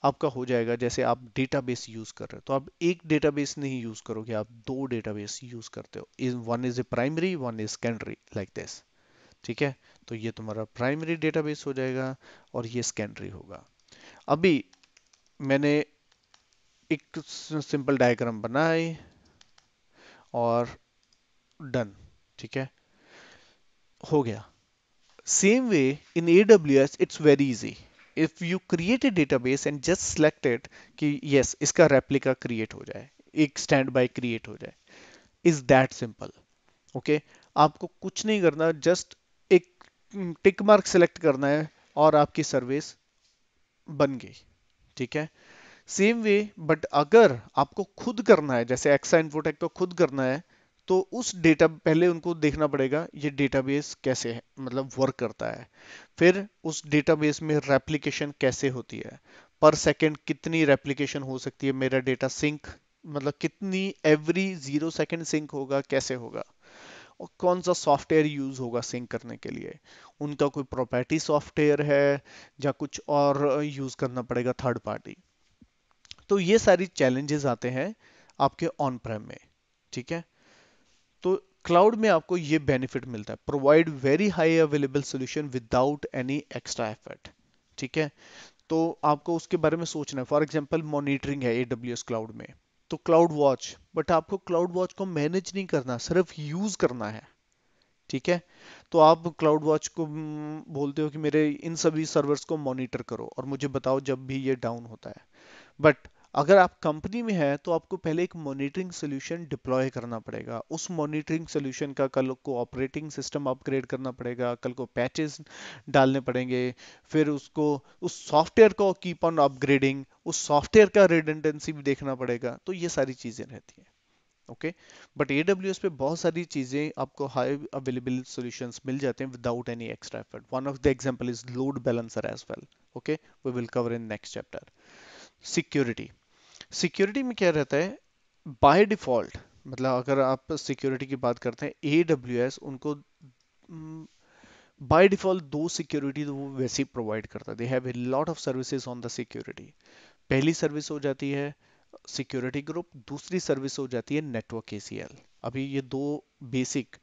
आपका हो जाएगा जैसे आप डेटाबेस यूज़ कर रहे हो। तो आप एक डेटाबेस नहीं यूज़ करोगे, आप दो डेटाबेस यूज़ करते हो। One is a primary one is secondary like this ठीक है? तो ये तुम्हारा प्राइमरी डेटाबेस हो जाएगा और ये सेकेंडरी होगा। अभी मैंने एक सिंपल डायग्राम बनाए और डन ठीक है? हो गया। Same way in AWS it's very easy if you create a database and just select it कि यस इसका रेप्लिका क्रिएट हो जाए, एक स्टैंड बाय क्रिएट हो जाए इज़ दैट सिंपल ओके आपको कुछ नहीं करना जस्ट एक टिक मार्क सेलेक्ट करना है और आपकी सर्विस बन गई, ठीक है? सेम वे बट अगर आपको खुद करना है, जैसे एक्सा इन्फोटेक को खुद करना है तो उस डेटा पहले उनको देखना पड़ेगा, ये डेटाबेस कैसे है मतलब वर्क करता है। फिर उस डेटाबेस में रेप्लिकेशन कैसे होती है? पर सेकंड कितनी रेप्लिकेशन हो सकती है? मेरा डेटा सिंक मतलब कितनी एवरी ज़ीरो सेकंड सिंक होगा, कैसे होगा? और कौन सा सॉफ्टवेयर यूज़ होगा सिंक करने के लिए? उनका कोई प्रॉपर्टी सॉफ्टवेयर है, या कुछ और यूज़ करना पड़ेगा थर्ड पार्टी तो ये सारी चैलेंजेस आते हैं आपके ऑन प्रेम में, ठीक है? क्लाउड में आपको ये बेनिफिट मिलता है। Provide very high available solution without any extra effort ठीक है? तो आपको उसके बारे में सोचना है। फॉर एग्ज़ाम्पल मॉनिटरिंग है एडब्ल्यू क्लाउड में। तो क्लाउड वॉच बट आपको क्लाउड वॉच को मैनेज नहीं करना, सिर्फ़ यूज़ करना है, ठीक है? तो आप क्लाउड वॉच को बोलते हो कि मेरे इन सभी सर्वर्स को मॉनिटर करो और मुझे बताओ जब भी ये डाउन होता है। बट अगर आप कंपनी में है तो आपको पहले एक मॉनिटरिंग सोल्यूशन डिप्लॉय करना पड़ेगा। उस मॉनिटरिंग सोल्यूशन का कल को ऑपरेटिंग सिस्टम अपग्रेड करना पड़ेगा, कल को पैचेस डालने पड़ेंगे, फिर उसको, उस सॉफ्टवेयर को कीप ऑन अपग्रेडिंग उस सॉफ्टवेयर का रिडेंडेंसी भी देखना पड़ेगा। तो ये सारी चीज़ें रहती हैं ओके बट एडब्ल्यू पे बहुत सारी चीज़ें आपको हाई अवेलेबल सॉल्यूशंस मिल जाते हैं without any extra effort one of the example is load balancer as well okay we will cover in next chapter security security में क्या रहता है? बाय डिफ़ॉल्ट मतलब अगर आप सिक्योरिटी की बात करते हैं ए डब्ल्यू एस उनको बाय डिफ़ॉल्ट दो सिक्योरिटी तो वो वैसे ही प्रोवाइड करता है। They have a lot of services on the security पहली सर्विस हो जाती है सिक्योरिटी ग्रुप दूसरी सर्विस हो जाती है नेटवर्क एसीएल अभी ये दो बेसिक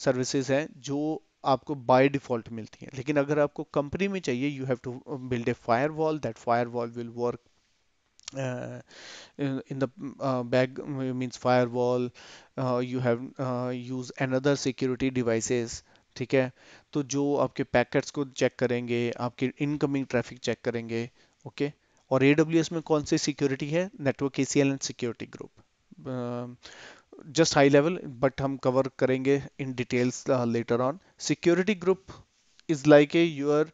सर्विसेज़ हैं जो आपको बाय डिफ़ॉल्ट मिलती हैं। लेकिन अगर आपको कंपनी में चाहिए you have to build a firewall that firewall will work uh, in, in the uh, back means firewall uh, you have uh, use another security devices ठीक है? तो जो आपके पैकेट्स को चेक करेंगे आपके इनकमिंग ट्रैफ़िक चेक करेंगे ओके और AWS में कौन सी सिक्योरिटी है? Network ACL and security group just high level but हम कवर करेंगे in details later on security group is like a your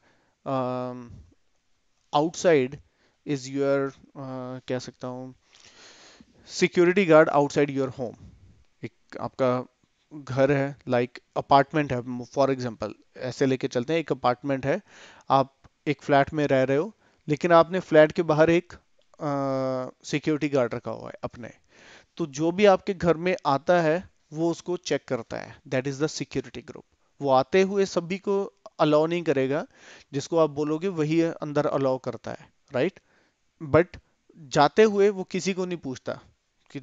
outside is your कह सकता हूँ security guard outside your home एक आपका घर है लाइक like, अपार्टमेंट है फॉर एग्जांपल ऐसे लेके चलते हैं एक अपार्टमेंट है आप एक फ्लैट में रह रहे हो लेकिन आपने फ्लैट के बाहर एक सिक्योरिटी गार्ड रखा हुआ है अपने। तो जो भी आपके घर में आता है वो उसको चेक करता है। That is the security group वो आते हुए सभी को अलाउ नहीं करेगा जिसको आप बोलोगे वही अंदर अलाउ करता है राइट बट जाते हुए वो किसी को नहीं पूछता कि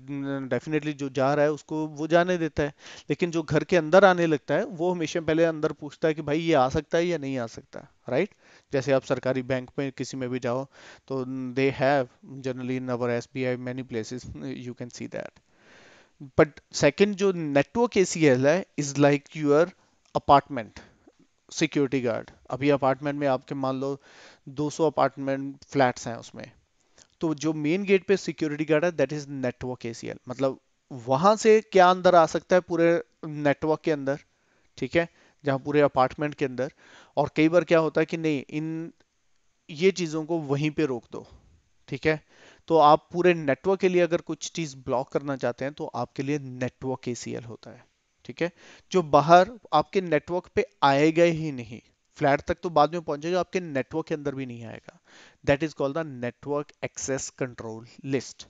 डेफिनेटली जो जा रहा है उसको वो जाने देता है। लेकिन जो घर के अंदर आने लगता है, वो हमेशा पहले अंदर पूछता है कि भाई ये आ सकता है या नहीं आ सकता राइट जैसे आप सरकारी बैंक में किसी में भी जाओ तो they have generally in our S B I many places you can see that but second जो नेटवर्क ए सी एल है is like your apartment security guard अभी अपार्टमेंट में आपके मान लो 200 अपार्टमेंट फ्लैट्स हैं उसमें। तो जो मेन गेट पे सिक्योरिटी गार्ड है दैट इज़ नेटवर्क एसीएल मतलब वहाँ से क्या अंदर आ सकता है पूरे नेटवर्क के अंदर, ठीक है? जहाँ पूरे अपार्टमेंट के अंदर। और कई बार क्या होता है कि नहीं, इन ये चीज़ों को वहीं पे रोक दो, ठीक है? तो आप पूरे नेटवर्क के लिए अगर कुछ चीज़ ब्लॉक करना चाहते हैं तो आपके लिए नेटवर्क एसीएल होता है, ठीक है? जो बाहर आपके नेटवर्क पे आएगा ही नहीं फ्लैट तक तो बाद में पहुंचेगा आपके नेटवर्क के अंदर भी नहीं आएगा। That is called the network access control list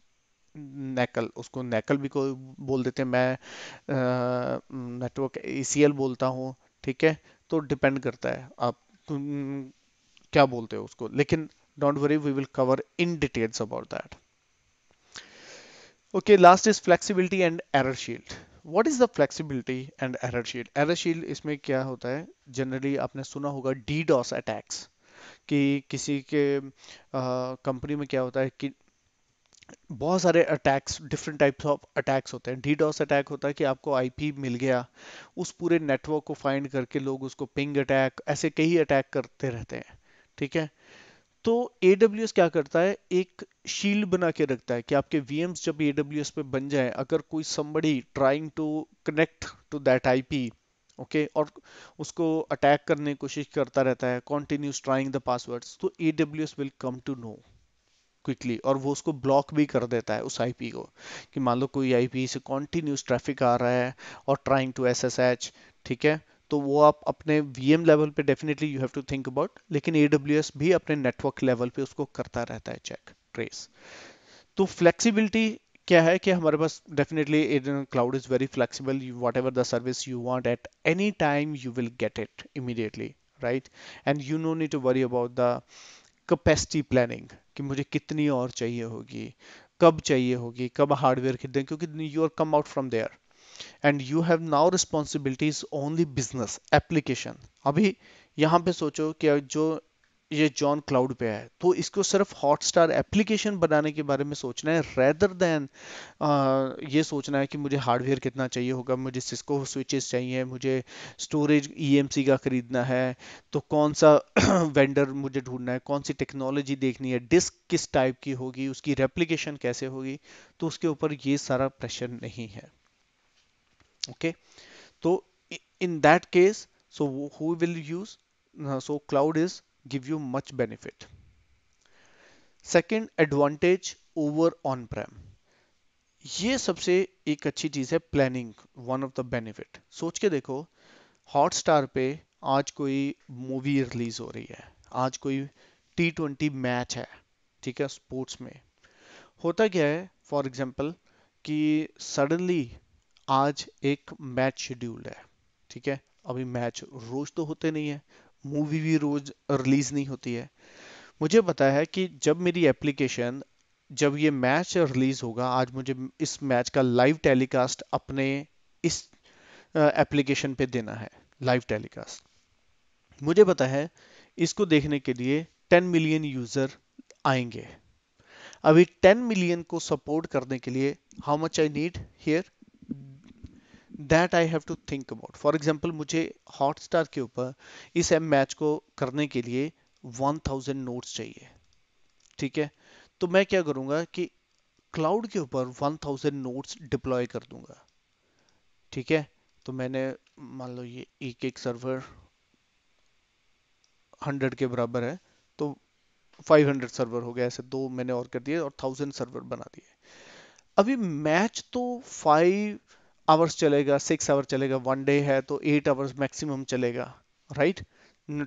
NACL उसको नेकल भी कोई बोल देते हैं। मैं नेटवर्क एसीएल बोलता हूँ, ठीक है? तो डिपेंड करता है। आप क्या बोलते हो उसको? लेकिन don't worry we will cover in details about that okay last is flexibility and error shield what is the flexibility and error shield error shield इसमें क्या होता है? जनरली आपने सुना होगा डी डॉस अटैक्स कि किसी के कंपनी में क्या होता है कि बहुत सारे attacks different types of attacks होते हैं। डीडॉस अटैक होता है कि आपको आईपी मिल गया, उस पूरे नेटवर्क को फाइंड करके लोग उसको पिंग अटैक ऐसे कई अटैक करते रहते हैं, ठीक है? तो AWS क्या करता है? एक शील्ड बना के रखता है कि आपके VMs जब AWS पे बन जाए, अगर कोई somebody trying to connect to that IP okay और उसको अटैक करने की कोशिश करता रहता है कॉन्टिन्यूस ट्राइंग द पासवर्ड्स तो AWS will come to know quickly और वो उसको ब्लॉक भी कर देता है उस आईपी को कि मान लो कोई आईपी से कॉन्टिन्यूस ट्रैफ़िक आ रहा है और ट्राइंग टू SSH ठीक है? तो वो आप अपने वीएम लेवल पे definitely you have to think about लेकिन एडब्ल्यूएस भी अपने नेटवर्क लेवल पे उसको करता रहता है चेक ट्रेस तो फ्लेक्सिबिलिटी क्या है कि हमारे पास definitely cloud is very flexible whatever the service you want at any time you will get it immediately right and you no need to worry about the capacity planning कि मुझे कितनी और चाहिए होगी, कब चाहिए होगी, कब हार्डवेयर खरीदें क्योंकि you are come out from there and you have now responsibilities only business application अभी यहाँ पे सोचो कि जो ये जॉन क्लाउड पे है तो इसको सिर्फ़ हॉटस्टार एप्लीकेशन बनाने के बारे में सोचना है रेदर देन ये सोचना है कि मुझे हार्डवेयर कितना चाहिए होगा, मुझे सिस्को स्विचेस चाहिए, मुझे स्टोरेज ईएमसी e का खरीदना है तो कौन सा वेंडर मुझे ढूंढना है, कौन सी टेक्नोलॉजी देखनी है डिस्क किस टाइप की होगी, उसकी रेप्लीकेशन कैसे होगी तो उसके ऊपर ये सारा प्रेशर नहीं है। Okay? तो in that case so who will use so cloud is give you much benefit. Second, advantage over on-prem. ये सबसे एक अच्छी चीज़ है planning one of the benefit सोच के देखो हॉटस्टार पे आज कोई मूवी रिलीज़ हो रही है आज कोई टी ट्वेंटी मैच है, ठीक है स्पोर्ट्स में होता क्या है फॉर एग्ज़ाम्पल कि सडनली आज एक मैच शेड्यूल्ड है, ठीक है? अभी मैच रोज तो होते नहीं है मूवी भी रोज रिलीज़ नहीं होती है। मुझे पता है कि जब मेरी एप्लीकेशन जब ये मैच रिलीज़ होगा, आज मुझे इस मैच का लाइव टेलीकास्ट अपने इस एप्लीकेशन पे देना है लाइव टेलीकास्ट मुझे पता है इसको देखने के लिए 10 मिलियन यूज़र आएँगे। अभी 10 मिलियन को सपोर्ट करने के लिए how much I need here that I have to think about for example मुझे हॉटस्टार के ऊपर इस एम मैच को करने के लिए 1000 नोट्स चाहिए। ठीक है? तो मैं क्या करूँगा कि क्लाउड के ऊपर 1000 नोड्स डिप्लॉय कर दूँगा। ठीक है? तो मैंने, मान लो ये एक एक सर्वर 100 के बराबर है तो 500 सर्वर हो गया ऐसे दो मैंने और कर दिए और 1000 सर्वर बना दिए। अभी मैच तो फाइव आवर्स चलेगा सिक्स आवर चलेगा वन डे है तो एट आवर्स मैक्सिमम चलेगा राइट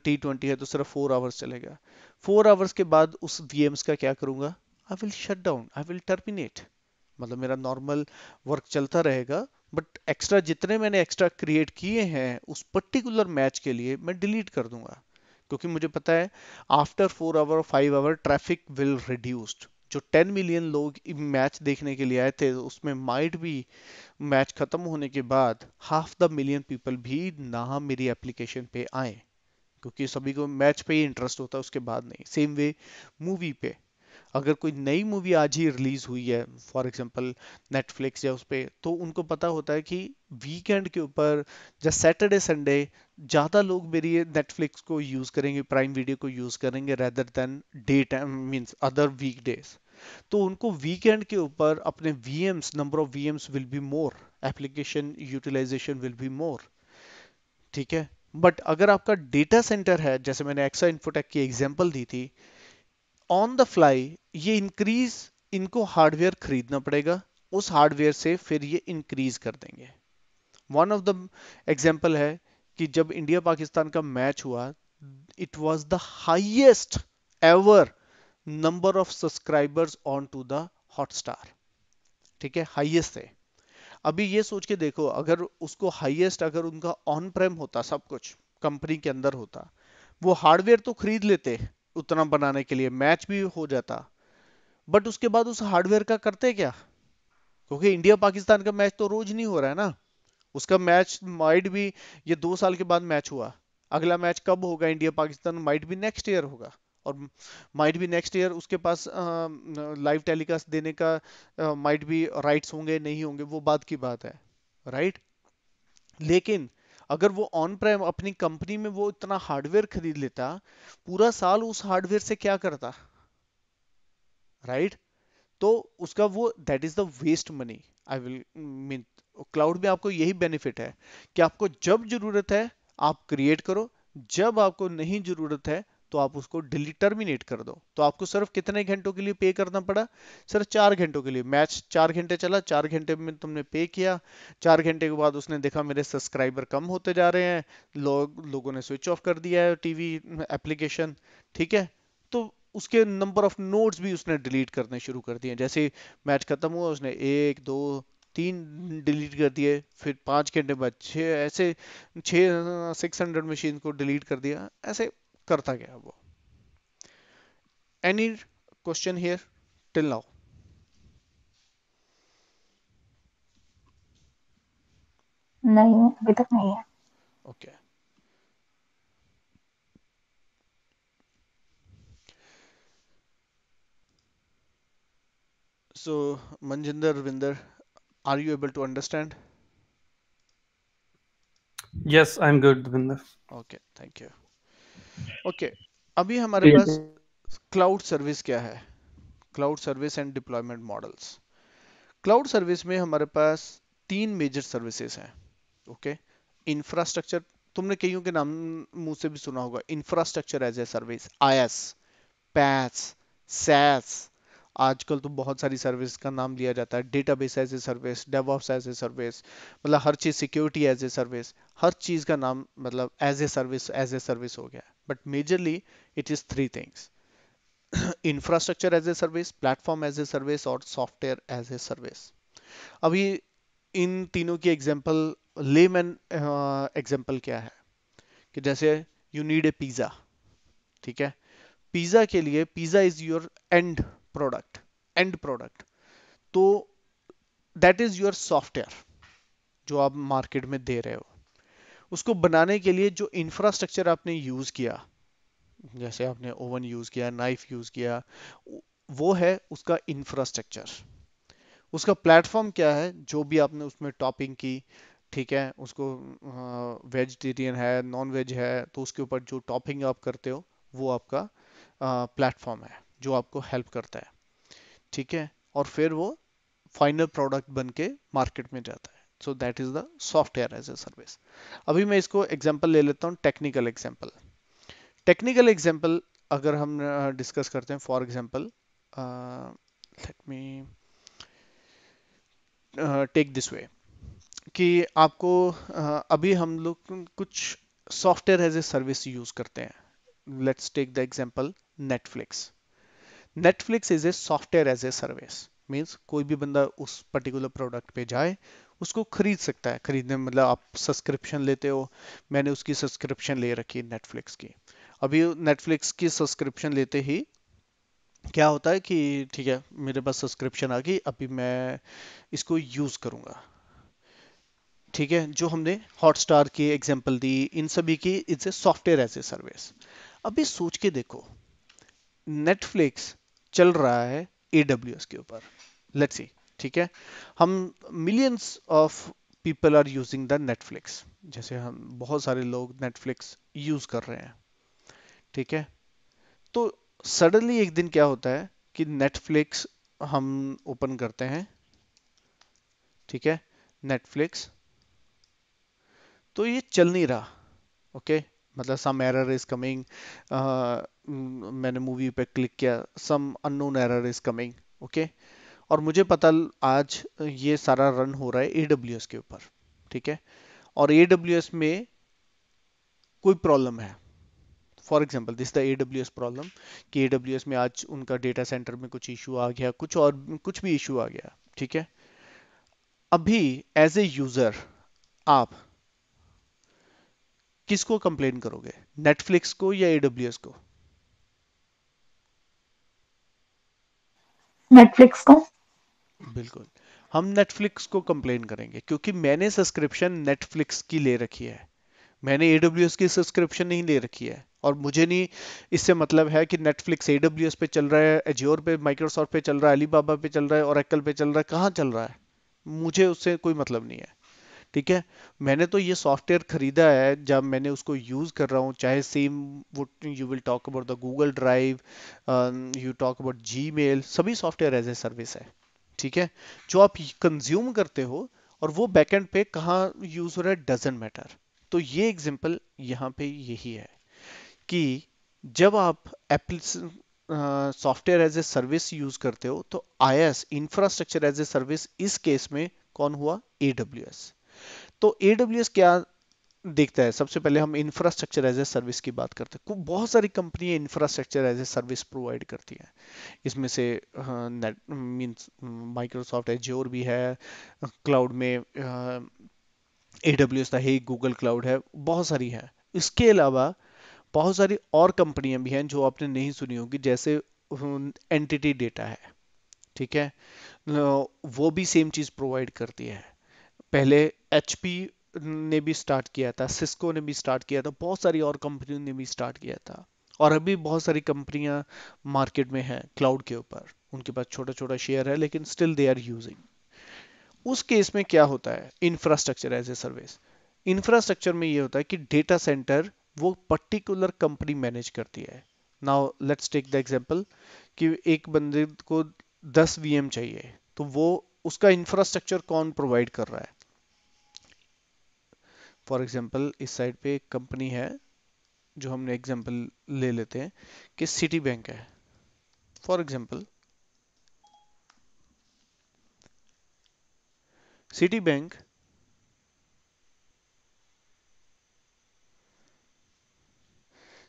टी ट्वेंटी है तो सिर्फ़ फोर आवर्स चलेगा फोर आवर्स के बाद उस वीएम्स का क्या करूँगा I will shut down I will terminate मतलब मेरा नॉर्मल वर्क चलता रहेगा बट एक्स्ट्रा जितने मैंने एक्स्ट्रा क्रिएट किए हैं, उस पर्टिकुलर मैच के लिए मैं डिलीट कर दूँगा, क्योंकि मुझे पता है after four hour five hour traffic will reduced जो 10 मिलियन लोग मैच देखने के लिए आए थे, उसमें माइट भी मैच खत्म होने के बाद हाफ़ द मिलियन पीपल भी ना मेरी एप्लीकेशन पे आए। क्योंकि सभी को मैच पे ही इंटरेस्ट होता है उसके बाद नहीं। सेम वे मूवी पे। अगर कोई नई मूवी आज ही रिलीज़ हुई है फॉर एग्ज़ाम्पल नेटफ्लिक्स या उस पर तो उनको पता होता है कि वीकेंड के ऊपर या सैटरडे संडे ज़्यादा लोग मेरी नेटफ्लिक्स को यूज़ करेंगे प्राइम वीडियो को यूज़ करेंगे rather than day time means other week days तो उनको वीकेंड के ऊपर अपने VMs number of VMs will be more application utilisation will be more ठीक है? बट अगर आपका डेटा सेंटर है, जैसे मैंने एक्सा इन्फोटेक की एग्ज़ाम्पल दी थी ऑन द फ्लाई ये इंक्रीज इनको हार्डवेयर खरीदना पड़ेगा, उस हार्डवेयर से फिर ये इंक्रीज कर देंगे। वन ऑफ़ द एग्ज़ाम्पल है कि जब इंडिया पाकिस्तान का मैच हुआ it was the highest ever number of subscribers on to the Hotstar ठीक है? हाइएस्ट है. अभी ये सोच के देखो, अगर उसको हाईएस्ट अगर उनका ऑन प्रेम होता, सब कुछ कंपनी के अंदर होता, वो हार्डवेयर तो खरीद लेते उतना बनाने के लिए मैच भी हो जाता बट उसके बाद उस हार्डवेयर का करते क्या? क्योंकि इंडिया पाकिस्तान का मैच तो रोज नहीं हो रहा है ना। उसका मैच माइट भी ये दो साल के बाद मैच हुआ। अगला मैच कब होगा इंडिया पाकिस्तान माइट भी नेक्स्ट ईयर होगा। और माइट भी नेक्स्ट ईयर उसके पास लाइव टेलीकास्ट देने का माइट भी राइट्स होंगे, नहीं होंगे, वो बात की बात है। राइट लेकिन अगर वो ऑन प्राइम अपनी कंपनी में वो इतना हार्डवेयर खरीद लेता, पूरा साल उस हार्डवेयर से क्या करता? राइट तो उसका वो that is the waste money I will mean cloud में आपको यही बेनिफिट है कि आपको जब ज़रूरत है, आप क्रिएट करो, जब आपको नहीं ज़रूरत है तो आप उसको डिलीट टर्मिनेट कर दो। तो आपको सिर्फ़ कितने घंटों के लिए पे करना पड़ा? सिर्फ़ चार घंटों के लिए। मैच चार घंटे चला, चार घंटे में तुमने पे किया। चार घंटे के बाद उसने देखा मेरे सब्सक्राइबर कम होते जा रहे हैं, लोग, लोगों ने स्विच ऑफ़ कर दिया है टीवी एप्लीकेशन ठीक है? तो उसके नंबर ऑफ़ नोट्स भी उसने डिलीट करने शुरू कर दिए जैसे मैच खत्म हुआ, उसने एक, दो तीन डिलीट कर दिए फिर पाँच घंटे बाद छः ऐसे छः सिक्स हंड्रेड मशीन को डिलीट कर दिया ऐसे करता गया वो। Any question here till now नहीं अभी तक नहीं है। Okay so manjinder vinder are you able to understand? Yes i'm good vinder okay thank you. Okay, अभी हमारे पास क्लाउड सर्विस क्या है? Cloud service and deployment models cloud service में हमारे पास तीन मेजर सर्विसेज़ हैं ओके इंफ्रास्ट्रक्चर तुमने कईयों के नाम मुँह से भी सुना होगा। Infrastructure as a service IaaS PaaS SaaS आजकल तो बहुत सारी सर्विस का नाम लिया जाता है। Database as a service DevOps as a service मतलब हर चीज़ सिक्योरिटी एज ए सर्विस हर चीज़ का नाम मतलब as a service as a service हो गया but majorly it is three things infrastructure as a service platform as a service और सॉफ्टवेयर एज ए सर्विस अभी इन तीनों की एग्जांपल लेमैन एग्ज़ाम्पल क्या है? कि जैसे यू नीड ए पिज्जा ठीक है? पिज्जा के लिए pizza is your end product end product तो दैट इज़ योर सॉफ्टवेयर जो आप मार्केट में दे रहे हो। उसको बनाने के लिए जो इंफ्रास्ट्रक्चर आपने यूज़ किया, जैसे आपने ओवन यूज़ किया नाइफ यूज़ किया, वो है उसका इंफ्रास्ट्रक्चर उसका प्लेटफॉर्म क्या है? जो भी आपने उसमें टॉपिंग की, ठीक है, उसको वेजिटेरियन है नॉन वेज है तो उसके ऊपर जो टॉपिंग आप करते हो, वो आपका प्लेटफॉर्म है। जो आपको हेल्प करता है ठीक है? और फिर वो फाइनल प्रोडक्ट बन के मार्केट में जाता है। So that is the software as a service अभी मैं इसको एग्ज़ाम्पल ले लेता हूँ टेक्निकल एग्ज़ाम्पल टेक्निकल एग्ज़ाम्पल अगर हम डिस्कस करते हैं for example let me take this way कि आपको uh, अभी हम लोग कुछ software as a service use करते हैं। Let's take the example Netflix Netflix is a software as a service means कोई भी बंदा उस पर्टिकुलर प्रोडक्ट पे जाए, उसको खरीद सकता है। खरीदने मतलब आप सब्सक्रिप्शन लेते हो, मैंने उसकी सब्सक्रिप्शन ले रखी है नेटफ्लिक्स की। अभी नेटफ्लिक्स की सब्सक्रिप्शन लेते ही क्या होता है कि ठीक है, मेरे पास सब्सक्रिप्शन आ गई, अभी मैं इसको यूज़ करूँगा। ठीक है, जो हमने हॉटस्टार की एग्जांपल दी, इन सभी की it's a software as a service अभी सोच के देखो नेटफ्लिक्स चल रहा है एडब्ल्यू के ऊपर। लेट्स सी ठीक है? हम millions of people are using the Netflix जैसे हम बहुत सारे लोग नेटफ्लिक्स यूज़ कर रहे हैं, ठीक है? तो सडनली एक दिन क्या होता है कि नेटफ्लिक्स हम ओपन करते हैं, ठीक है? नेटफ्लिक्स तो ये चल नहीं रहा ओके okay? मतलब सम एरर इज़ कमिंग मैंने मूवी पे क्लिक किया some unknown error is coming okay और मुझे पता आज ये सारा रन हो रहा है एडब्ल्यू के ऊपर, ठीक है? और एडब्ल्यू में कोई प्रॉब्लम है। For example this the AW problem कि एडब्ल्यू में आज उनका डेटा सेंटर में कुछ इशू आ गया, कुछ और, कुछ भी इशू आ गया, ठीक है? अभी एज ए यूज़र आप किसको कंप्लेन करोगे? नेटफ्लिक्स को या एडब्ल्यू को? नेटफ्लिक्स को? बिल्कुल। हम नेटफ्लिक्स को कंप्लेन करेंगे, क्योंकि मैंने सब्सक्रिप्शन नेटफ्लिक्स की ले रखी है। मैंने एडब्ल्यूएस की सब्सक्रिप्शन नहीं ले रखी है। और मुझे नहीं, इससे मतलब है कि नेटफ्लिक्स एडब्ल्यूएस पे चल रहा है एजियोर पे माइक्रोसॉफ्ट पे चल रहा है अलीबाबा पे चल रहा है और पे चल रहा है, कहाँ चल रहा है? मुझे उससे कोई मतलब नहीं है। ठीक है? मैंने तो ये सॉफ्टवेयर खरीदा है, जब मैंने उसको यूज़ कर रहा हूँ, चाहे सेम वो you will talk about the Google drive you talk about जी सभी सॉफ्टवेयर एज ए सर्विस है, ठीक है? जो आप कंज्यूम करते हो, और वो बैकएंड पे कहाँ यूज़ हो रहा है डजेंट मैटर तो ये एग्ज़ाम्पल यहाँ पे यही है कि जब आप software as a service use करते हो तो I S infrastructure as a service इस केस में कौन हुआ? एडब्ल्यू तो एडब्ल्यू क्या देखता है? सबसे पहले हम इंफ्रास्ट्रक्चर एज ए सर्विस की बात करते हैं। बहुत सारी कंपनियाँ infrastructure as a service provide करती हैं। इसमें से नेट मींस माइक्रोसॉफ्ट एज्योर भी है क्लाउड में ए डब्ल्यू एस है गूगल क्लाउड है, बहुत सारी है। इसके अलावा बहुत सारी और कंपनियाँ भी हैं जो आपने नहीं सुनी होगी, जैसे एंटिटी डेटा है, ठीक है? वो भी सेम चीज़ प्रोवाइड करती है। पहले एचपी ने भी स्टार्ट किया था सिस्को ने भी स्टार्ट किया था, बहुत सारी और कंपनियों ने भी स्टार्ट किया था। और अभी बहुत सारी कंपनियाँ मार्केट में हैं क्लाउड के ऊपर। उनके पास छोटा छोटा शेयर है, लेकिन स्टिल दे आर यूजिंग उस केस में क्या होता है? Infrastructure as a service infrastructure में ये होता है कि डेटा सेंटर वो पर्टिकुलर कंपनी मैनेज करती है। Now let's take the example कि एक बंदे को 10 वीएम चाहिए तो वो उसका इंफ्रास्ट्रक्चर कौन प्रोवाइड कर रहा है? फॉर एग्जांपल इस साइड पे एक कंपनी है, जो हमने एग्जांपल ले लेते हैं, कि सिटी बैंक है। For example Citibank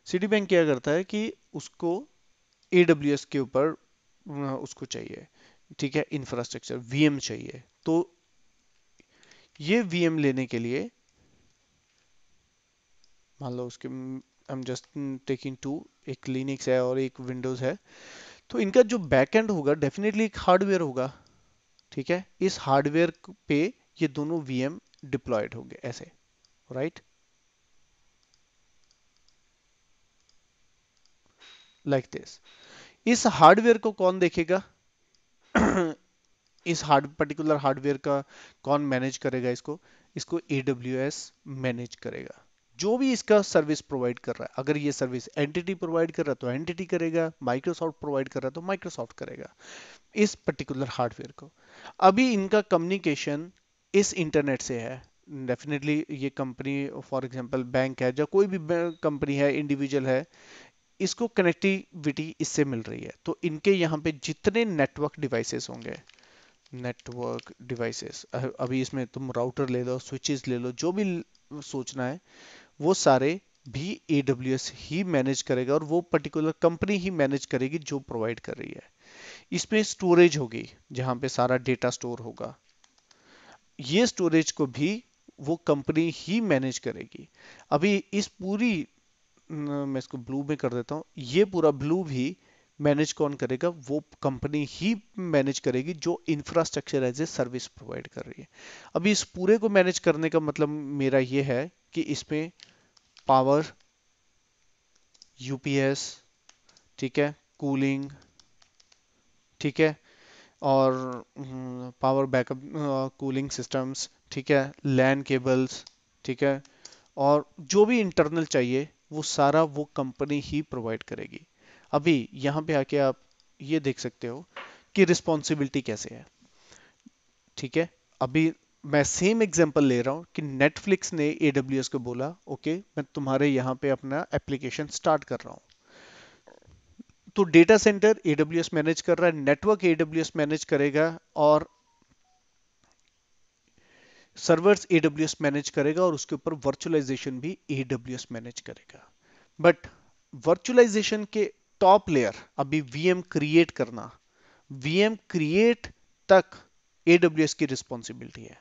Citibank क्या करता है कि उसको ए के ऊपर उसको चाहिए। ठीक है? इंफ्रास्ट्रक्चर वीएम चाहिए। तो ये वीएम लेने के लिए मान लो उसके I am just taking to एक लिनिक्स है और एक विंडोज़ है। तो इनका जो बैकएंड होगा डेफिनेटली एक हार्डवेयर होगा, ठीक है? इस हार्डवेयर पे ये दोनों वीएम डिप्लॉयड होंगे, ऐसे राइट लाइक दिस इस हार्डवेयर को कौन देखेगा? इस हार्ड पर्टिकुलर हार्डवेयर का कौन मैनेज करेगा इसको? इसको एडब्ल्यू मैनेज करेगा। जो भी इसका सर्विस प्रोवाइड कर रहा है, अगर ये सर्विस एंटिटी प्रोवाइड कर रहा है तो एंटिटी करेगा माइक्रोसॉफ्ट प्रोवाइड कर रहा है तो माइक्रोसॉफ्ट करेगा, इस पर्टिकुलर हार्डवेयर को। अभी इनका कम्युनिकेशन इस इंटरनेट से है। डेफिनेटली ये कंपनी फॉर एग्जांपल बैंक है, या कोई भी कंपनी है इंडिविजुअल है, इसको कनेक्टिविटी इससे मिल रही है। तो इनके यहाँ पे जितने नेटवर्क डिवाइसेस होंगे नेटवर्क डिवाइसेस अभी इसमें तुम राउटर ले लो स्विचेस ले लो, जो भी सोचना है वो सारे भी ए ही मैनेज करेगा और वो पर्टिकुलर कंपनी ही मैनेज करेगी जो प्रोवाइड कर रही है। इसमें स्टोरेज होगी, जहाँ पे सारा डेटा स्टोर होगा। ये स्टोरेज को भी वो कंपनी ही मैनेज करेगी। अभी इस पूरी मैं इसको ब्लू में कर देता हूँ। ये पूरा ब्लू भी मैनेज कौन करेगा? वो कंपनी ही मैनेज करेगी जो infrastructure as a service provide कर रही है। अभी इस पूरे को मैनेज करने का मतलब मेरा ये है कि इसमें पावर यूपीएस ठीक है, कूलिंग, ठीक है, और पावर बैकअप कूलिंग सिस्टम्स, ठीक है लैंड केबल्स, ठीक है, और जो भी इंटरनल चाहिए, वो सारा वो कंपनी ही प्रोवाइड करेगी। अभी यहाँ पे आके आप ये देख सकते हो कि रिस्पॉन्सिबिलिटी कैसे है। ठीक है, अभी मैं सेम एग्जांपल ले रहा हूँ कि नेटफ्लिक्स ने ए को बोला ओके मैं तुम्हारे यहाँ पे अपना एप्लीकेशन स्टार्ट कर रहा हूँ. तो डेटा सेंटर एडब्ल्यूएस मैनेज कर रहा है नेटवर्क एडब्ल्यूएस मैनेज करेगा और सर्वर्स एडब्ल्यूएस मैनेज करेगा और उसके ऊपर वर्चुअलाइजेशन भी एडब्ल्यूएस मैनेज करेगा. बट वर्चुअलाइजेशन के टॉप लेयर अभी वीएम क्रिएट करना वीएम क्रिएट तक एडब्ल्यूएस की रिस्पॉन्सिबिलिटी है.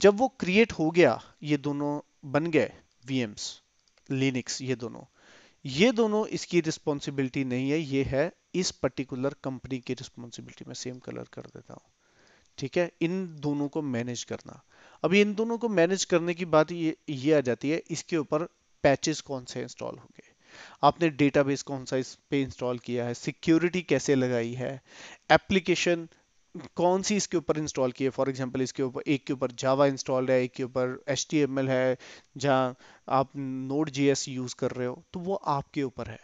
जब वो क्रिएट हो गया, ये दोनों बन गए वीएम्स लिनिक्स ये दोनों। ये दोनों इसकी रिस्पॉन्सिबिलिटी नहीं है, ये है इस पर्टिकुलर कंपनी की रिस्पॉन्सिबिलिटी में सेम कलर कर देता हूँ। ठीक है? इन दोनों को मैनेज करना। अभी इन दोनों को मैनेज करने की बात ये ये आ जाती है, इसके ऊपर पैचेस कौन से इंस्टॉल होंगे? आपने डेटाबेस कौन सा इस पे इंस्टॉल किया है? सिक्योरिटी कैसे लगाई है? एप्लीकेशन कौन सी इसके ऊपर इंस्टॉल की है? फॉर एग्जांपल इसके ऊपर, एक के ऊपर जावा इंस्टॉल्ड है, एक के ऊपर एच है, जहाँ आप नोड जीएस यूज़ कर रहे हो तो वो आपके ऊपर है।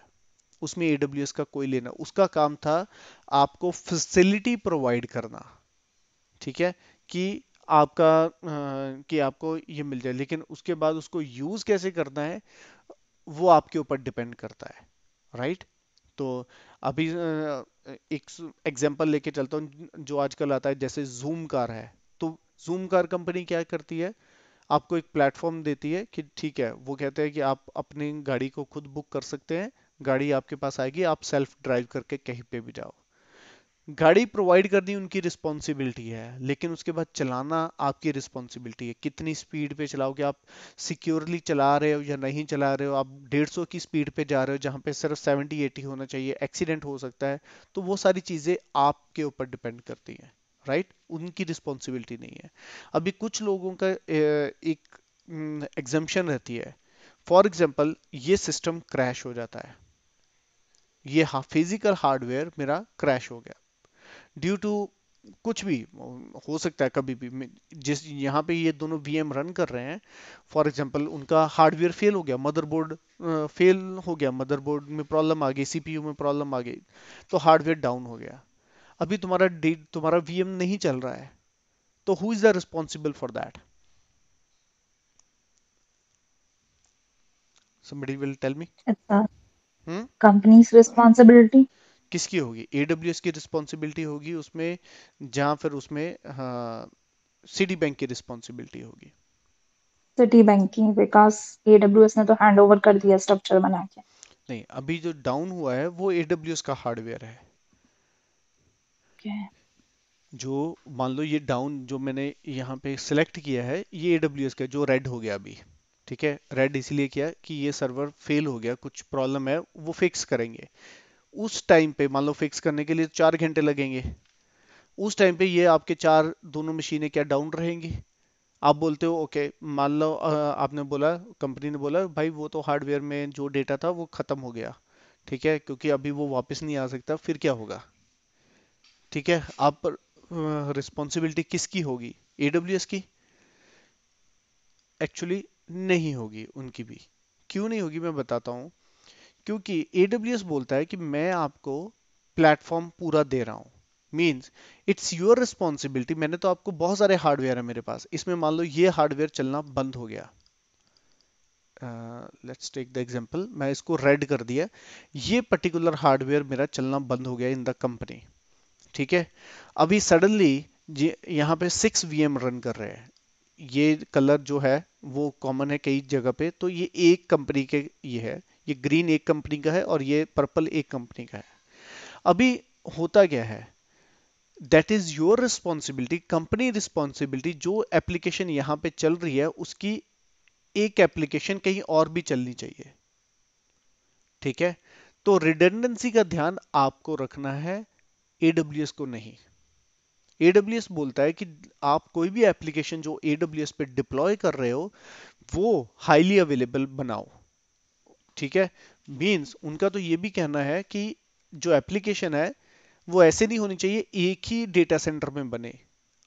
उसमें ए का कोई लेना, उसका काम था आपको फैसिलिटी प्रोवाइड करना, ठीक है? कि आपका कि आपको ये मिल जाए, लेकिन उसके बाद उसको यूज़ कैसे करना है, वो आपके ऊपर डिपेंड करता है राइट तो अभी एक एग्जांपल लेके चलता हूँ, जो आजकल आता है, जैसे जूम कार है। तो जूम कार कंपनी क्या करती है? आपको एक प्लेटफॉर्म देती है कि ठीक है, वो कहते हैं कि आप अपनी गाड़ी को खुद बुक कर सकते हैं, गाड़ी आपके पास आएगी, आप सेल्फ ड्राइव करके कहीं पे भी जाओ। गाड़ी प्रोवाइड करनी उनकी रिस्पॉन्सिबिलिटी है, लेकिन उसके बाद चलाना आपकी रिस्पॉन्सिबिलिटी है। कितनी स्पीड पे चलाओगे आप? सिक्योरली चला रहे हो या नहीं चला रहे हो? आप 150 की स्पीड पे जा रहे हो, जहाँ पे सिर्फ़ 70 80 होना चाहिए एक्सीडेंट हो सकता है तो वो सारी चीज़ें आपके ऊपर डिपेंड करती हैं राइट उनकी रिस्पॉन्सिबिलिटी नहीं है। अभी कुछ लोगों का एक एग्जामेशन रहती है। फॉर एग्ज़ाम्पल ये सिस्टम क्रैश हो जाता है। ये फ़िज़िकल हार्डवेयर मेरा क्रैश हो गया। ड्यू टू कुछ भी हो सकता है कभी भी। जिस यहाँ पे ये दोनों वीएम रन कर रहे हैं फॉर एग्जांपल उनका हार्डवेयर फेल हो गया मदरबोर्ड फेल हो गया मदरबोर्ड में प्रॉब्लम आ गई सीपीयू में प्रॉब्लम आ गई तो हार्डवेयर डाउन हो गया। अभी तुम्हारा तुम्हारा वीएम नहीं चल रहा है तो who is the responsible for that somebody will tell me? it's a hmm? company's responsibility? किसकी होगी? एडब्ल्यू की रिस्पॉन्सिबिलिटी होगी उसमें जहाँ फिर उसमें सिटी बैंक की रिस्पॉन्सिबिलिटी होगी। सिटी बैंक की बिकॉज़ एडब्ल्यूएस ने तो हैंड ओवर कर दिया स्ट्रक्चर बना के। नहीं अभी जो डाउन हुआ है वो एडब्ल्यूएस का हार्डवेयर है। Okay. जो मान लो ये डाउन जो मैंने यहाँ पे सिलेक्ट किया है ये एडब्ल्यूएस का जो रेड हो गया अभी ठीक है? रेड इसलिए किया कि ये सर्वर फेल हो गया कुछ प्रॉब्लम है वो फिक्स करेंगे। उस टाइम पे, मान लो फिक्स करने के लिए चार घंटे लगेंगे, उस टाइम पे ये आपके चार दोनों मशीनें क्या डाउन रहेंगी? आप बोलते हो ओके मान लो आपने बोला कंपनी ने बोला, भाई, वो तो हार्डवेयर में जो डेटा था, वो खत्म हो गया, ठीक है? क्योंकि अभी वो वापस नहीं आ सकता, फिर क्या होगा? ठीक है? आप रिस्पॉन्सिबिलिटी किसकी होगी? एडब्ल्यू की? एक्चुअली नहीं होगी, उनकी भी। क्यों नहीं होगी? मैं बताता हूँ। क्योंकि AWS बोलता है कि मैं आपको प्लेटफॉर्म पूरा दे रहा हूँ। मीन्स इट्स योर रिस्पॉन्सिबिलिटी मैंने तो आपको बहुत सारे हार्डवेयर है मेरे पास। इसमें मान लो ये हार्डवेयर चलना बंद हो गया। लेट्स टेक द एग्जांपल मैं इसको रेड कर दिया। ये पर्टिकुलर हार्डवेयर मेरा चलना बंद हो गया इन द कंपनी ठीक है? अभी सडनली यहाँ पे सिक्स वीएम रन कर रहे हैं। ये कलर जो है, वो कॉमन है कई जगह पे। तो ये एक कंपनी के ये है। ये ग्रीन एक कंपनी का है और ये पर्पल एक कंपनी का है। अभी होता क्या है? That is your responsibility company responsibility जो एप्लीकेशन यहाँ पे चल रही है, उसकी एक एप्लीकेशन कहीं और भी चलनी चाहिए। ठीक है? तो रिडेंडेंसी का ध्यान आपको रखना है एडब्ल्यूएस को नहीं। एडब्ल्यूएस बोलता है कि आप कोई भी एप्लीकेशन जो एडब्ल्यूएस पे डिप्लॉय कर रहे हो, वो हाईली अवेलेबल बनाओ। ठीक है? मींस उनका तो ये भी कहना है कि जो एप्लीकेशन है, वो ऐसे नहीं होनी चाहिए, एक ही डेटा सेंटर में बने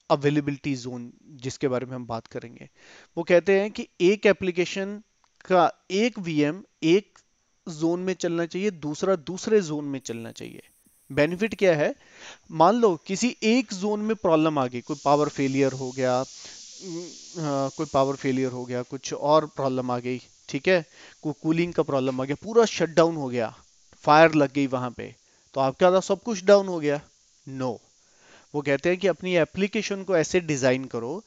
अवेलेबिलिटी जोन जिसके बारे में हम बात करेंगे। वो कहते हैं कि एक एप्लीकेशन का एक वीएम एक जोन में चलना चाहिए, दूसरा दूसरे जोन में चलना चाहिए। बेनिफिट क्या है? मान लो किसी एक जोन में प्रॉब्लम आ गई, कोई पावर फेलियर हो गया कोई पावर फेलियर हो गया, कुछ और प्रॉब्लम आ गई ठीक है? कूलिंग का प्रॉब्लम आ गया। पूरा शट डाउन हो गया। फायर लग गई वहाँ पे। तो आपका तो सब कुछ डाउन हो गया? No no. वो कहते हैं कि अपनी एप्लीकेशन को ऐसे डिज़ाइन करो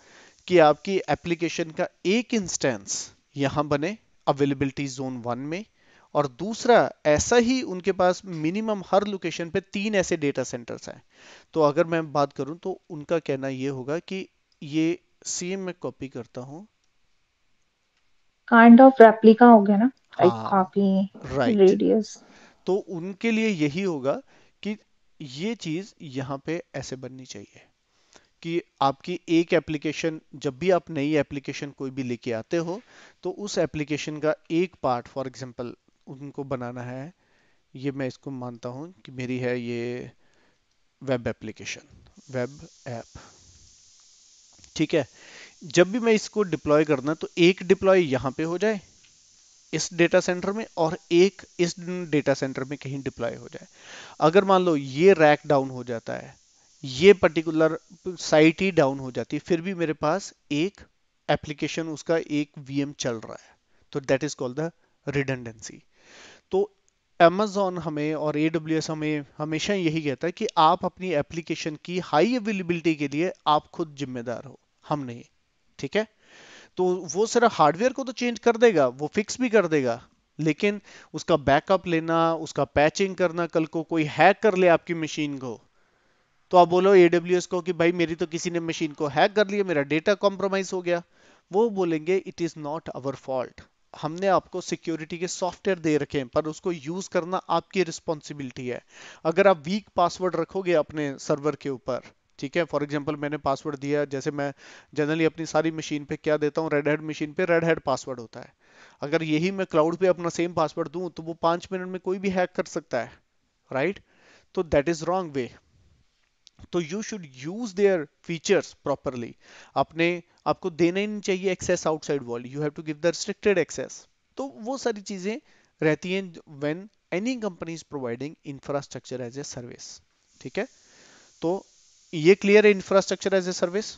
कि आपकी एप्लीकेशन का एक इंस्टेंस यहाँ बने अवेलेबिलिटी जोन वन में और दूसरा ऐसा ही उनके पास मिनिमम हर लोकेशन पे तीन ऐसे डेटा सेंटर्स हैं। तो अगर मैं बात करूँ तो उनका कहना ये होगा कि ये सेम मैं कॉपी करता हूँ। काइंड ऑफ़ रेप्लिका हो गया ना? लाइक कॉपी राइट रेडियस तो उनके लिए यही होगा कि ये चीज़ यहाँ पे ऐसे बननी चाहिए कि आपकी एक एप्लीकेशन जब भी आप नई एप्लीकेशन कोई भी लेके आते हो तो उस एप्लीकेशन का एक पार्ट फॉर एग्जांपल उनको बनाना है। ये मैं इसको मानता हूँ कि मेरी है ये वेब एप्लीकेशन वेब ऐप ठीक है? जब भी मैं इसको डिप्लॉय करना तो एक डिप्लॉय यहाँ पे हो जाए, इस डेटा सेंटर में और एक इस डेटा सेंटर में कहीं डिप्लॉय हो जाए। अगर मान लो ये रैक डाउन हो जाता है, ये पर्टिकुलर साइट ही डाउन हो जाती है, फिर भी मेरे पास एक एप्लीकेशन उसका एक वीएम चल रहा है। तो that is called the redundancy तो Amazon हमें और AWS हमें हमेशा यही कहता है कि आप अपनी एप्लीकेशन की हाई अवेलेबिलिटी के लिए आप खुद जिम्मेदार हो, हम नहीं। ठीक है? तो वो सिर्फ़ हार्डवेयर को तो चेंज कर देगा, वो फिक्स भी कर देगा, लेकिन उसका बैकअप लेना, उसका पैचिंग करना, कल को कोई हैक कर ले आपकी मशीन को तो आप बोलो एडब्ल्यू को कि भाई मेरी तो किसी ने मशीन को हैक कर लिया, मेरा डेटा कॉम्प्रोमाइज हो गया। वो बोलेंगे it is not our fault हमने आपको सिक्योरिटी के सॉफ्टवेयर दे रखे हैं, पर उसको यूज़ करना आपकी रिस्पॉन्सिबिलिटी है। अगर आप वीक पासवर्ड रखोगे अपने सर्वर के ऊपर ठीक है? फॉर एग्जांपल मैंने पासवर्ड दिया, जैसे मैं जनरली अपनी सारी मशीन पे क्या देता हूँ? रेड हेड मशीन पे रेड हेड पासवर्ड होता है। अगर यही मैं क्लाउड पे अपना सेम पासवर्ड दूँ तो वो पाँच मिनट में कोई भी हैक कर सकता है राइट तो दैट इज़ रॉन्ग वे तो you should use their features properly अपने, आपको देना ही नहीं चाहिए access outside world you have to give the restricted access तो वो सारी चीज़ें रहती हैं when any company is providing infrastructure as a service ठीक है? तो ये क्लियर है infrastructure as a service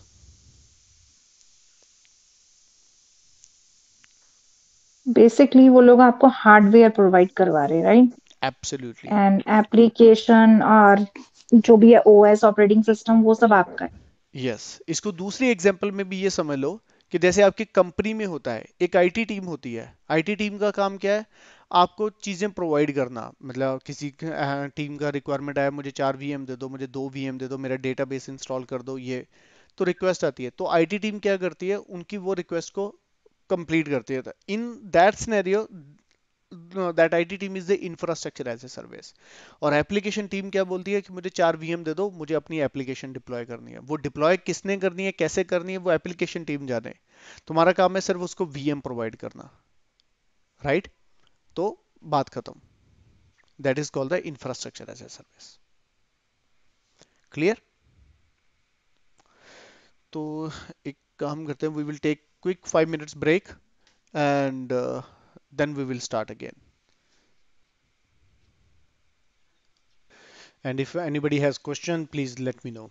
basically वो लोग आपको हार्डवेयर प्रोवाइड करवा रहे हैं राइट एब्सोल्युटली एंड एप्लीकेशन और जो भी है ओएस ऑपरेटिंग सिस्टम वो सब आपका है। Yes yes. इसको दूसरी एग्जांपल में भी ये समझ लो। कि जैसे आपकी कंपनी में होता है, एक आईटी टीम होती है। आईटी टीम का काम क्या है? आपको चीज़ें प्रोवाइड करना। मतलब किसी टीम का रिक्वायरमेंट आया, मुझे चार वीएम दे दो, मुझे दो वीएम दे दो, मेरा डेटाबेस इंस्टॉल कर दो, ये। तो रिक्वेस्ट आती है। तो आईटी टीम क्या करती है? उनकी वो रिक्वेस्ट को कंप्लीट करती है। In that scenario that IT team is the infrastructure as a service और एप्लीकेशन टीम क्या बोलती है कि मुझे चार वीएम दे दो, मुझे अपनी एप्लीकेशन डिप्लॉय करनी है। वो डिप्लॉय किसने करनी है, कैसे करनी है, वो एप्लीकेशन टीम जाने। तुम्हारा काम है सिर्फ़ उसको वीएम प्रोवाइड करना। Right right? तो बात खत्म। That is called the infrastructure as a service clear तो एक काम करते हैं we will take quick five minutes break and then we will start again. And if anybody has question please let me know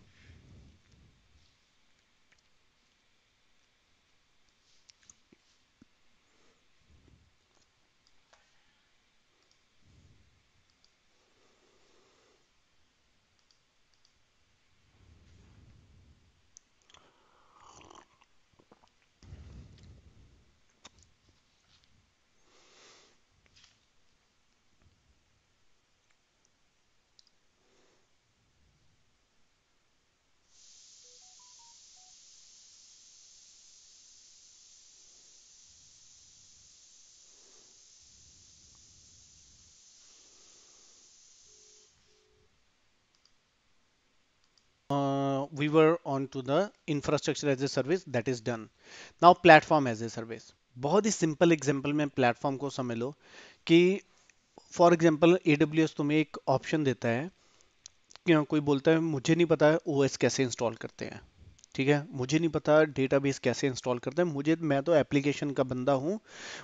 on to the infrastructure as a service that is done. Now, platform as a service. बहुत ही सिंपल एग्जांपल में प्लेटफॉर्म को समझ लो कि फॉर एग्जांपल AWS तुम्हें एक ऑप्शन देता है कि कोई बोलता है, मुझे नहीं पता है OS कैसे इंस्टॉल करते हैं। ठीक है? मुझे नहीं पता डेटाबेस कैसे इंस्टॉल करते हैं। मुझे, मैं तो एप्लीकेशन का बंदा हूँ।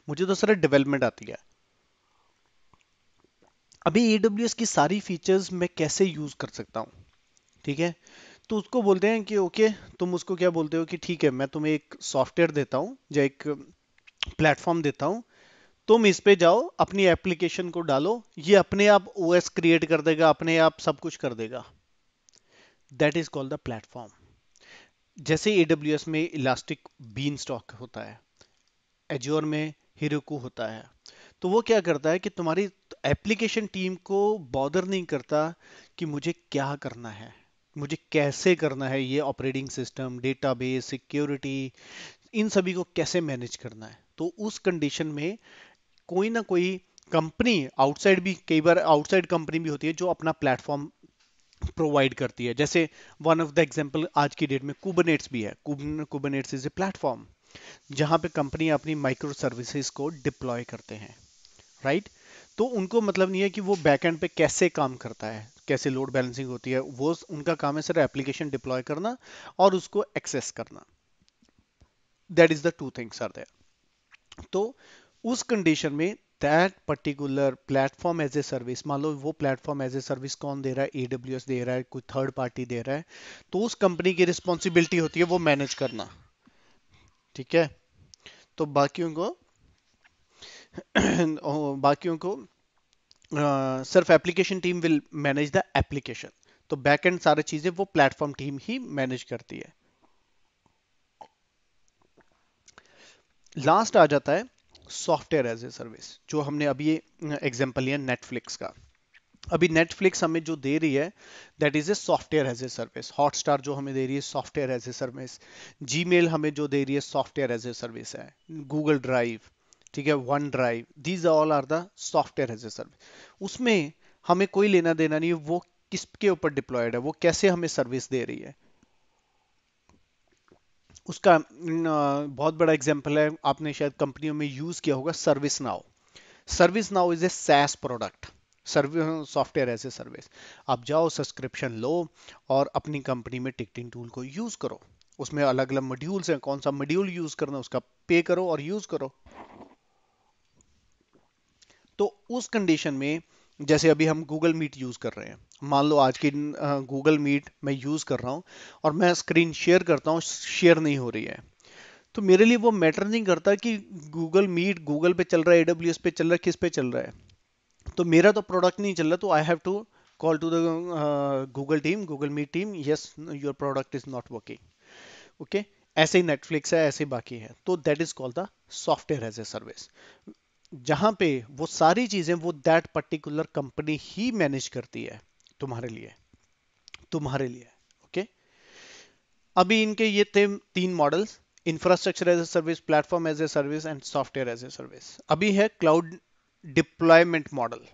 मुझे तो सिर्फ़ डेवलपमेंट आती है। अभी AWS की सारी फीचर्स मैं कैसे यूज़ कर सकता हूँ? ठीक है? तो उसको बोलते हैं कि, ओके, तुम उसको क्या बोलते हो कि ठीक है, मैं तुम्हें एक सॉफ्टवेयर देता हूँ, या एक प्लेटफॉर्म देता हूँ। तुम इस पे जाओ, अपनी एप्लीकेशन को डालो, ये अपने आप ओएस क्रिएट कर देगा, अपने आप सब कुछ कर देगा। That is called the platform जैसे एडब्ल्यू में इलास्टिक बीन स्टॉक होता है एज्योर में हिरोकू होता है तो वो क्या करता है कि तुम्हारी एप्लीकेशन टीम को बॉदर नहीं करता कि मुझे क्या करना है। मुझे कैसे करना है ये ऑपरेटिंग सिस्टम डेटाबेस सिक्योरिटी इन सभी को कैसे मैनेज करना है? तो उस कंडीशन में कोई ना कोई कंपनी आउटसाइड भी, कई बार आउटसाइड कंपनी भी होती है जो अपना प्लेटफॉर्म प्रोवाइड करती है। जैसे वन ऑफ़ द एग्जांपल आज की डेट में कुबरनेट्स भी है। कुबरनेट्स इज़ ए प्लेटफॉर्म जहाँ पे कंपनी अपनी माइक्रो सर्विसेज़ को डिप्लॉय करते हैं राइट right? तो उनको मतलब नहीं है कि वो बैकएंड पे कैसे काम करता है। कैसे लोड बैलेंसिंग होती है, वो उनका काम है सिर्फ़ एप्लीकेशन डिप्लॉय करना और उसको एक्सेस करना। That is the two things are there तो उस कंडीशन में that particular platform as a service मान लो वो प्लेटफॉर्म एज ए सर्विस कौन दे रहा है? एडब्ल्यू दे रहा है, कोई थर्ड पार्टी दे रहा है तो उस कंपनी की रिस्पॉन्सिबिलिटी होती है वो मैनेज करना। ठीक है? तो बाकियों को बाकियों को सिर्फ़ application team will manage the application तो बैक एंड सारी चीज़ें वो प्लेटफॉर्म टीम ही मैनेज करती है। लास्ट आ जाता है सॉफ्टवेयर एज ए सर्विस जो हमने अभी एग्जांपल लिया नेटफ्लिक्स का। अभी नेटफ्लिक्स हमें जो दे रही है that is a software as a service Hotstar जो हमें दे रही है software as a service Gmail हमें जो दे रही है सॉफ्टवेयर एज ए सर्विस है। गूगल ड्राइव ठीक है OneDrive these all are the software as a service उसमें हमें कोई लेना देना नहीं वो किसके ऊपर डिप्लॉयड है, वो कैसे हमें सर्विस दे रही है। उसका बहुत बड़ा एग्जांपल है, आपने शायद कंपनियों में यूज़ किया होगा ServiceNow ServiceNow is a SaaS product service software as a service आप जाओ सब्सक्रिप्शन लो और अपनी कंपनी में टिकटिंग टूल को यूज़ करो। उसमें अलग अलग मॉड्यूल्स हैं, कौन सा मॉड्यूल यूज़ करना उसका पे करो और यूज़ करो। तो उस कंडीशन में, जैसे अभी हम गूगल मीट यूज़ कर रहे हैं। मान लो आज की गूगल मीट मैं यूज़ कर रहा हूँ, और मैं स्क्रीन शेयर करता हूँ शेयर नहीं हो रही है। तो मेरे लिए वो मैटर नहीं करता कि गूगल मीट गूगल पे चल रहा है एडब्ल्यू पे चल रहा है, किस पे चल रहा है। तो मेरा तो प्रोडक्ट नहीं चल रहा तो I have to call to the Google team Google Meet team yes your product is not working okay ऐसे ही नेटफ्लिक्स है, ऐसे बाकी है। तो that is called the software as a service जहाँ पे वो सारी चीज़ें वो दैट पर्टिकुलर कंपनी ही मैनेज करती है, तुम्हारे लिए तुम्हारे लिए ओके अभी इनके ये थे तीन models infrastructure as a service platform as a service and software as a service अभी है क्लाउड डिप्लॉयमेंट मॉडल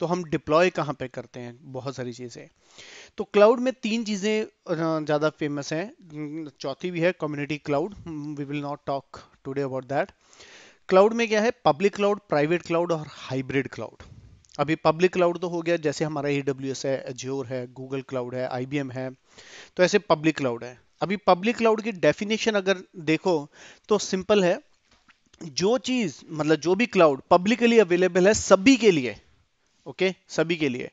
तो हम डिप्लॉय कहाँ पे करते हैं? बहुत सारी चीज़ें। तो क्लाउड में तीन चीज़ें ज़्यादा फ़ेमस हैं। चौथी भी है community cloud we will not talk today about that cloud में क्या है? पब्लिक क्लाउड प्राइवेट क्लाउड और हाइब्रिड क्लाउड अभी पब्लिक क्लाउड तो हो गया, जैसे हमारा ए है एज्योर है गूगल क्लाउड है आईबीएम है तो ऐसे पब्लिक क्लाउड है. अभी पब्लिक क्लाउड की डेफिनेशन अगर देखो तो सिंपल है. जो चीज़ मतलब जो भी क्लाउड पब्लिकली अवेलेबल है सभी के लिए ओके okay? सभी के लिए.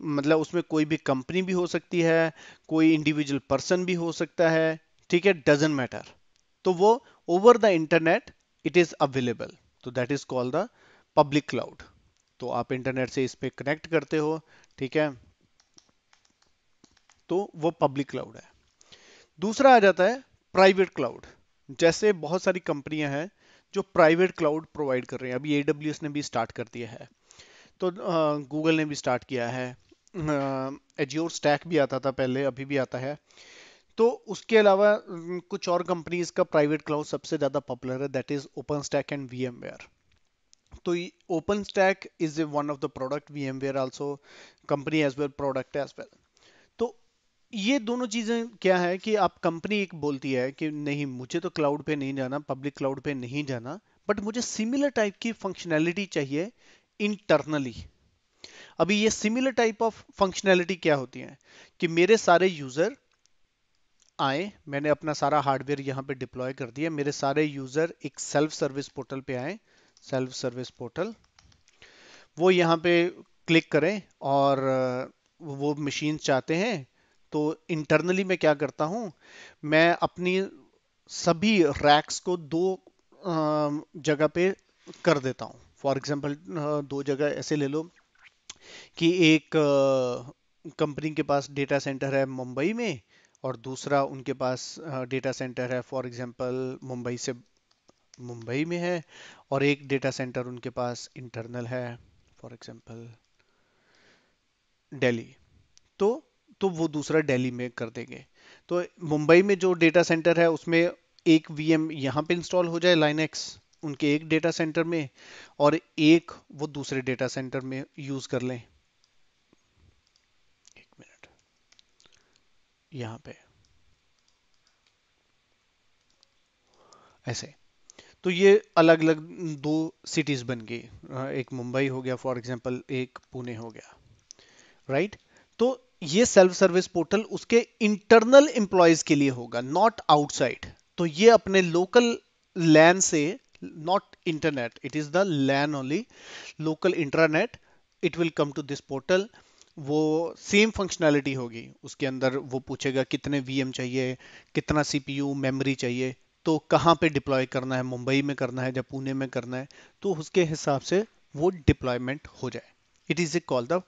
मतलब उसमें कोई भी कंपनी भी हो सकती है, कोई इंडिविजुअल पर्सन भी हो सकता है, ठीक है? डजेंट मैटर तो वो over the internet it is available तो that is called the public cloud तो आप इंटरनेट से इस पे कनेक्ट करते हो, ठीक है? तो वो पब्लिक क्लाउड है। दूसरा आ जाता है प्राइवेट क्लाउड जैसे बहुत सारी कंपनियाँ हैं जो प्राइवेट क्लाउड प्रोवाइड कर रही हैं। अभी ए ने भी स्टार्ट कर दिया है। तो गूगल ने भी स्टार्ट किया है। एजियोर स्टैक भी आता था पहले, अभी भी आता है। तो उसके अलावा कुछ और कंपनीज़ का प्राइवेट क्लाउड सबसे ज़्यादा पॉपुलर है that is OpenStack and we तो OpenStack is one of the product V M also company as well product as well तो ये दोनों चीज़ें क्या है कि आप कंपनी एक बोलती है कि नहीं, मुझे तो क्लाउड पे नहीं जाना पब्लिक क्लाउड पे नहीं जाना बट मुझे सिमिलर टाइप की फंक्शनैलिटी चाहिए इंटरनली अभी ये सिमिलर टाइप ऑफ़ फंक्शनैलिटी क्या होती है कि मेरे सारे यूज़र आए। मैंने अपना सारा हार्डवेयर यहाँ पे डिप्लॉय कर दिया। मेरे सारे यूज़र एक सेल्फ सर्विस पोर्टल पे आए। सेल्फ सर्विस पोर्टल वो यहाँ पे क्लिक करें और वो मशीन चाहते हैं तो इंटरनली मैं क्या करता हूँ, मैं अपनी सभी रैक्स को दो जगह पे कर देता हूँ। फॉर एग्ज़ाम्पल दो जगह ऐसे ले लो कि एक कंपनी के पास डेटा सेंटर है मुंबई में और दूसरा उनके पास डेटा सेंटर है। फॉर एग्जांपल मुंबई से, मुंबई में है और एक डेटा सेंटर उनके पास इंटरनल है। फॉर एग्जांपल दिल्ली तो तो वो दूसरा दिल्ली में कर देंगे। तो मुंबई में जो डेटा सेंटर है, उसमें एक वीएम यहाँ पे इंस्टॉल हो जाए लाइनेक्स उनके एक डेटा सेंटर में और एक वो दूसरे डेटा सेंटर में यूज़ कर लें एक मिनट यहाँ पे। ऐसे। तो ये अलग अलग दो सिटीज़ बन गई। एक मुंबई हो गया फॉर एग्जांपल एक पुणे हो गया। Right right? तो ये सेल्फ सर्विस पोर्टल उसके इंटरनल एम्प्लॉयज़ के लिए होगा नॉट आउटसाइड तो ये अपने लोकल लैन से not internet it is the LAN only local internet it will come to this portal वो सेम फंक्शनैलिटी होगी। उसके अंदर वो पूछेगा कितने वीएम चाहिए कितना सीपीयू मेमोरी चाहिए तो कहाँ पे डिप्लॉय करना है मुंबई में करना है या पुणे में करना है तो उसके हिसाब से वो डिप्लॉयमेंट हो जाए। It is a call the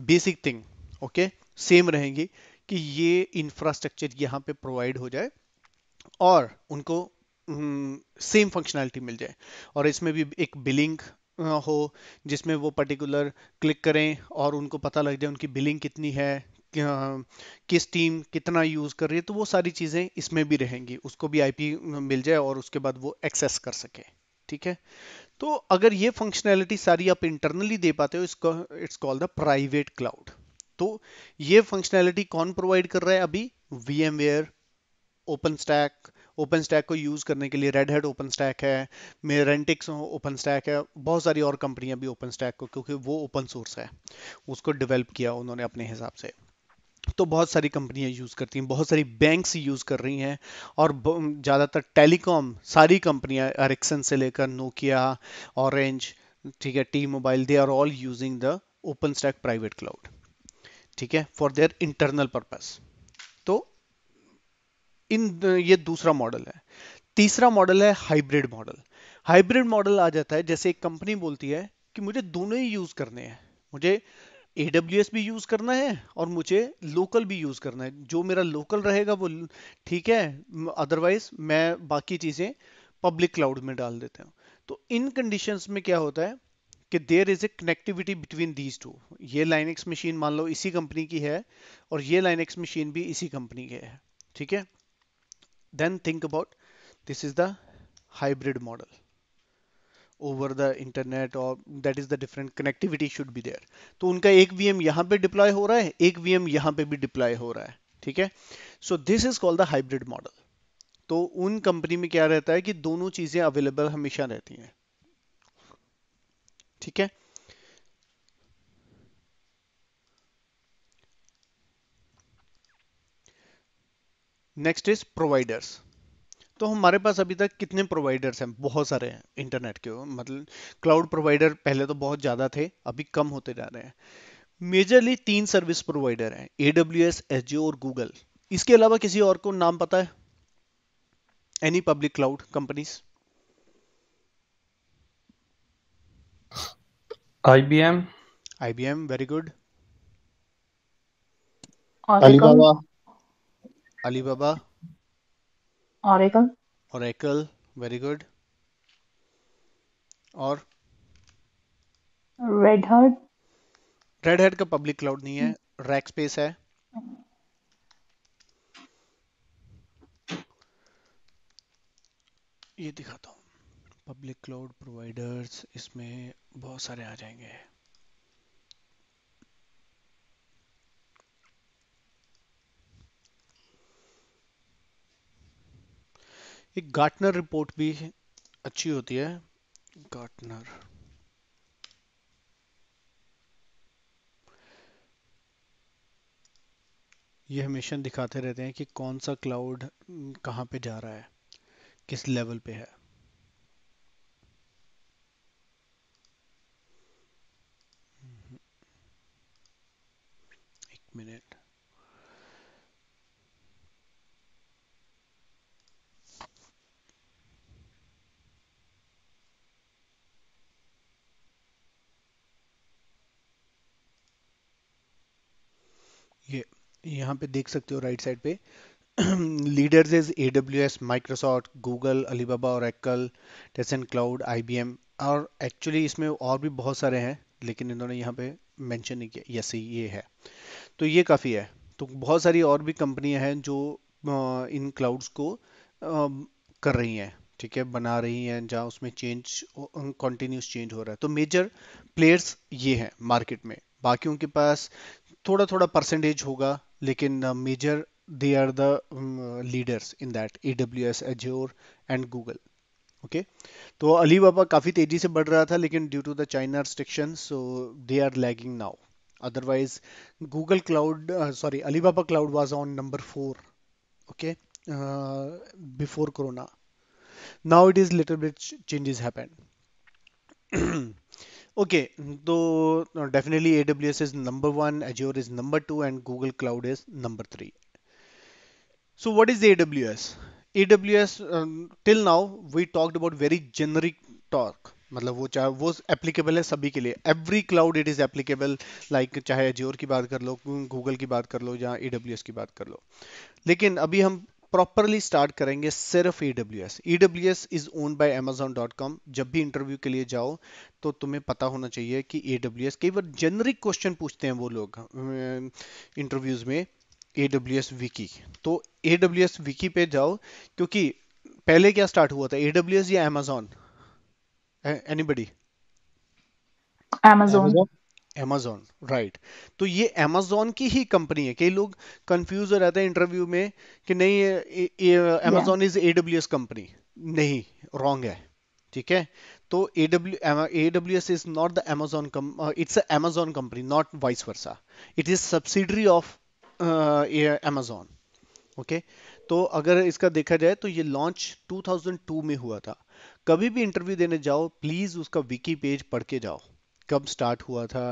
basic thing okay same रहेंगी कि ये इंफ्रास्ट्रक्चर यहाँ पे प्रोवाइड हो जाए और उनको सेम हम्म, फंक्शनैलिटी मिल जाए। और इसमें भी एक बिलिंग हो, जिसमें वो पर्टिकुलर क्लिक करें और उनको पता लग जाए उनकी बिलिंग कितनी है किस टीम कितना यूज़ कर रही है तो वो सारी चीज़ें इसमें भी रहेंगी। उसको भी आईपी मिल जाए और उसके बाद वो एक्सेस कर सके, ठीक है? तो अगर ये फंक्शनैलिटी सारी आप इंटरनली दे पाते हो इसको it's called the private cloud तो ये फंक्शनैलिटी कौन प्रोवाइड कर रहा है अभी? VMware OpenStack OpenStack को यूज़ करने के लिए रेड हेड ओपन स्टैक है मेरेंटिक्स ओपन स्टैक है, बहुत सारी और कंपनियाँ भी ओपन स्टैक को, क्योंकि वो ओपन सोर्स है, उसको डेवलप किया उन्होंने अपने हिसाब से। तो बहुत सारी कंपनियाँ यूज़ करती हैं, बहुत सारी बैंक्स यूज़ कर रही हैं, और ज़्यादातर टेलीकॉम सारी कंपनियाँ एरिक्सन से लेकर नोकिया ऑरेंज ठीक है T mobile they are all using the OpenStack private cloud ठीक है फॉर देयर इंटरनल पर्पस तो इन, ये दूसरा मॉडल है। तीसरा मॉडल है हाइब्रिड मॉडल। हाइब्रिड मॉडल आ जाता है, जैसे एक कंपनी बोलती है कि मुझे दोनों ही यूज़ करने हैं। मुझे ए भी यूज़ करना है और मुझे लोकल भी यूज़ करना है। जो मेरा लोकल रहेगा वो ठीक है अदरवाइज़ मैं बाकी चीज़ें पब्लिक क्लाउड में डाल देता हूँ। तो इन कंडीशंस में क्या होता है कि there is a connectivity between these two ये लाइनेक्स मशीन मान लो इसी कंपनी की है और ये लाइनेक्स मशीन भी इसी कंपनी की है। ठीक है? Then think about this is the hybrid model over the internet or that is the different connectivity should be there तो उनका एक VM यहाँ पे डिप्लॉय हो रहा है एक VM यहाँ पे भी डिप्लॉय हो रहा है ठीक है so this is called the hybrid model तो उन कंपनी में क्या रहता है कि दोनों चीज़ें अवेलेबल हमेशा रहती हैं ठीक है नेक्स्ट इज़ प्रोवाइडर्स तो हमारे पास अभी तक कितने प्रोवाइडर्स हैं? बहुत सारे हैं इंटरनेट के। मतलब क्लाउड प्रोवाइडर पहले तो बहुत ज़्यादा थे अभी कम होते जा रहे हैं। मेजरली तीन सर्विस प्रोवाइडर हैं ए डब्ल्यू एस एच और गूगल इसके अलावा किसी और को नाम पता है? Any public cloud companies IBM, IBM, very good. Oracle, Alibaba, Oracle, Oracle, very good. और Red Hat, रेड हैट का पब्लिक क्लाउड नहीं है रैक स्पेस है. ये दिखाता हूँ। पब्लिक क्लाउड प्रोवाइडर्स इसमें बहुत सारे आ जाएँगे। एक गार्टनर रिपोर्ट भी अच्छी होती है। गार्टनर ये हमेशा दिखाते रहते हैं कि कौन सा क्लाउड कहाँ पे जा रहा है, किस लेवल पे है। एक मिनट। ये, यहाँ पे देख सकते हो राइट साइड पे। Leaders is A W S Microsoft Google Alibaba और एक्कल टेसन क्लाउड IBM और एक्चुअली इसमें और भी बहुत सारे हैं, लेकिन इन्होंने यहाँ पे मेंशन नहीं किया। यस ये है। तो ये काफ़ी है। तो बहुत सारी और भी कंपनियाँ हैं जो इन क्लाउड्स को कर रही हैं, ठीक है? बना रही हैं, जहाँ उसमें चेंज कॉन्टिन्यूस चेंज हो रहा है। तो मेजर प्लेयर्स ये हैं मार्केट में। बाकियों के पास थोड़ा थोड़ा परसेंटेज होगा, लेकिन major they are the leaders in that A W S Azure and Google okay तो अलीबाबा काफ़ी तेज़ी से बढ़ रहा था, लेकिन due to the China restriction so they are lagging now otherwise Google cloud sorry Alibaba cloud was on number four okay before corona now it is little bit changes happened okay तो definitely A W S is number one Azure is number two and Google cloud is number three so what is A W S A W S till now we talked about very generic talk मतलब वो चाहे, वो एप्लीकेबल है सभी के लिए। Every cloud it is applicable like चाहे एजोर की बात कर लो गूगल की बात कर लो, या ए डब्ल्यू एस की बात कर लो। लेकिन अभी हम प्रॉपरली स्टार्ट करेंगे सिर्फ़ AWS S is owned by amazon.com जब भी इंटरव्यू के लिए जाओ तो तुम्हें पता होना चाहिए कि AWS कई बार जेनरिक क्वेश्चन पूछते हैं वो लोग इंटरव्यूज़ में AWS विकी तो AWS विकी पे जाओ क्योंकि पहले क्या स्टार्ट हुआ था? ए डब्ल्यू एस या Amazon? Anybody Amazon, Amazon right तो ये एमेजोन की ही कंपनी है। कई लोग कंफ्यूज हो रहते हैं इंटरव्यू में कि नहीं Amazon is A W S company नहीं रॉन्ग है। ठीक है? तो A W A W S is not the Amazon it's Amazon company not vice versa it is subsidiary of Amazon okay तो अगर इसका देखा जाए तो ये लॉन्च 2002 में हुआ था। कभी भी इंटरव्यू देने जाओ प्लीज़ उसका विकी पेज पढ़ के जाओ। कब स्टार्ट हुआ था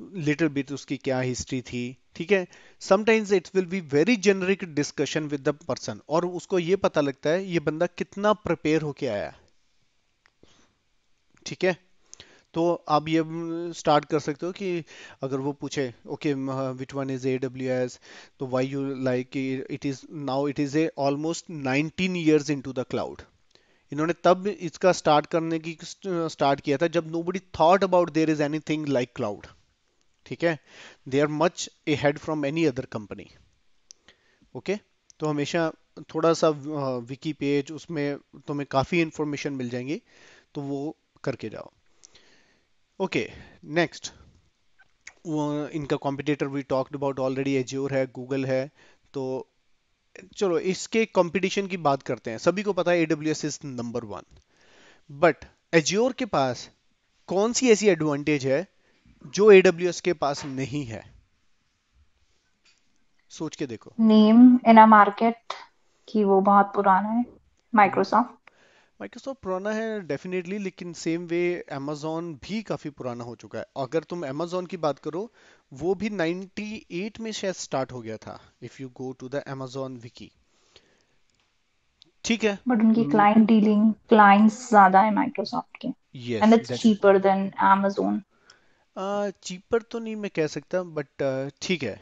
लिटिल बिट उसकी क्या हिस्ट्री थी, ठीक है? Sometimes it will be very generic discussion with the person और उसको ये पता लगता है, ये बंदा कितना प्रिपेयर होके आया ठीक है? तो आप ये स्टार्ट कर सकते हो कि अगर वो पूछे okay which one is A W S तो why you like it is now it is a almost 19 years into the cloud इन्होंने तब इसका स्टार्ट करने की स्टार्ट किया था जब nobody thought about there is anything like cloud ठीक है? They are much ahead from any other company okay तो हमेशा थोड़ा सा विकी पेज उसमें तुम्हें काफ़ी इंफॉर्मेशन मिल जाएँगी तो वो करके जाओ। ओके नेक्स्ट इनका competitor we talked about already Azure है गूगल है तो चलो, इसके कंपटीशन की बात करते हैं। सभी को पता है AWS is number one but Azure के पास कौन सी ऐसी एडवांटेज है जो AWS के पास नहीं है? सोच के देखो। नेम इन अ मार्केट कि वो बहुत पुराना है माइक्रोसॉफ्ट माइक्रोसॉफ्ट पुराना है डेफिनेटली लेकिन सेम वे amazon भी काफ़ी पुराना हो चुका है। अगर तुम amazon की बात करो वो भी 98 में शायद स्टार्ट हो गया था if you go to the amazon wiki ठीक है? बट उनकी क्लाइंट डीलिंग क्लाइंट्स ज़्यादा है माइक्रोसॉफ्ट के। Yes and it's cheaper than amazon cheaper तो नहीं मैं कह सकता बट ठीक है।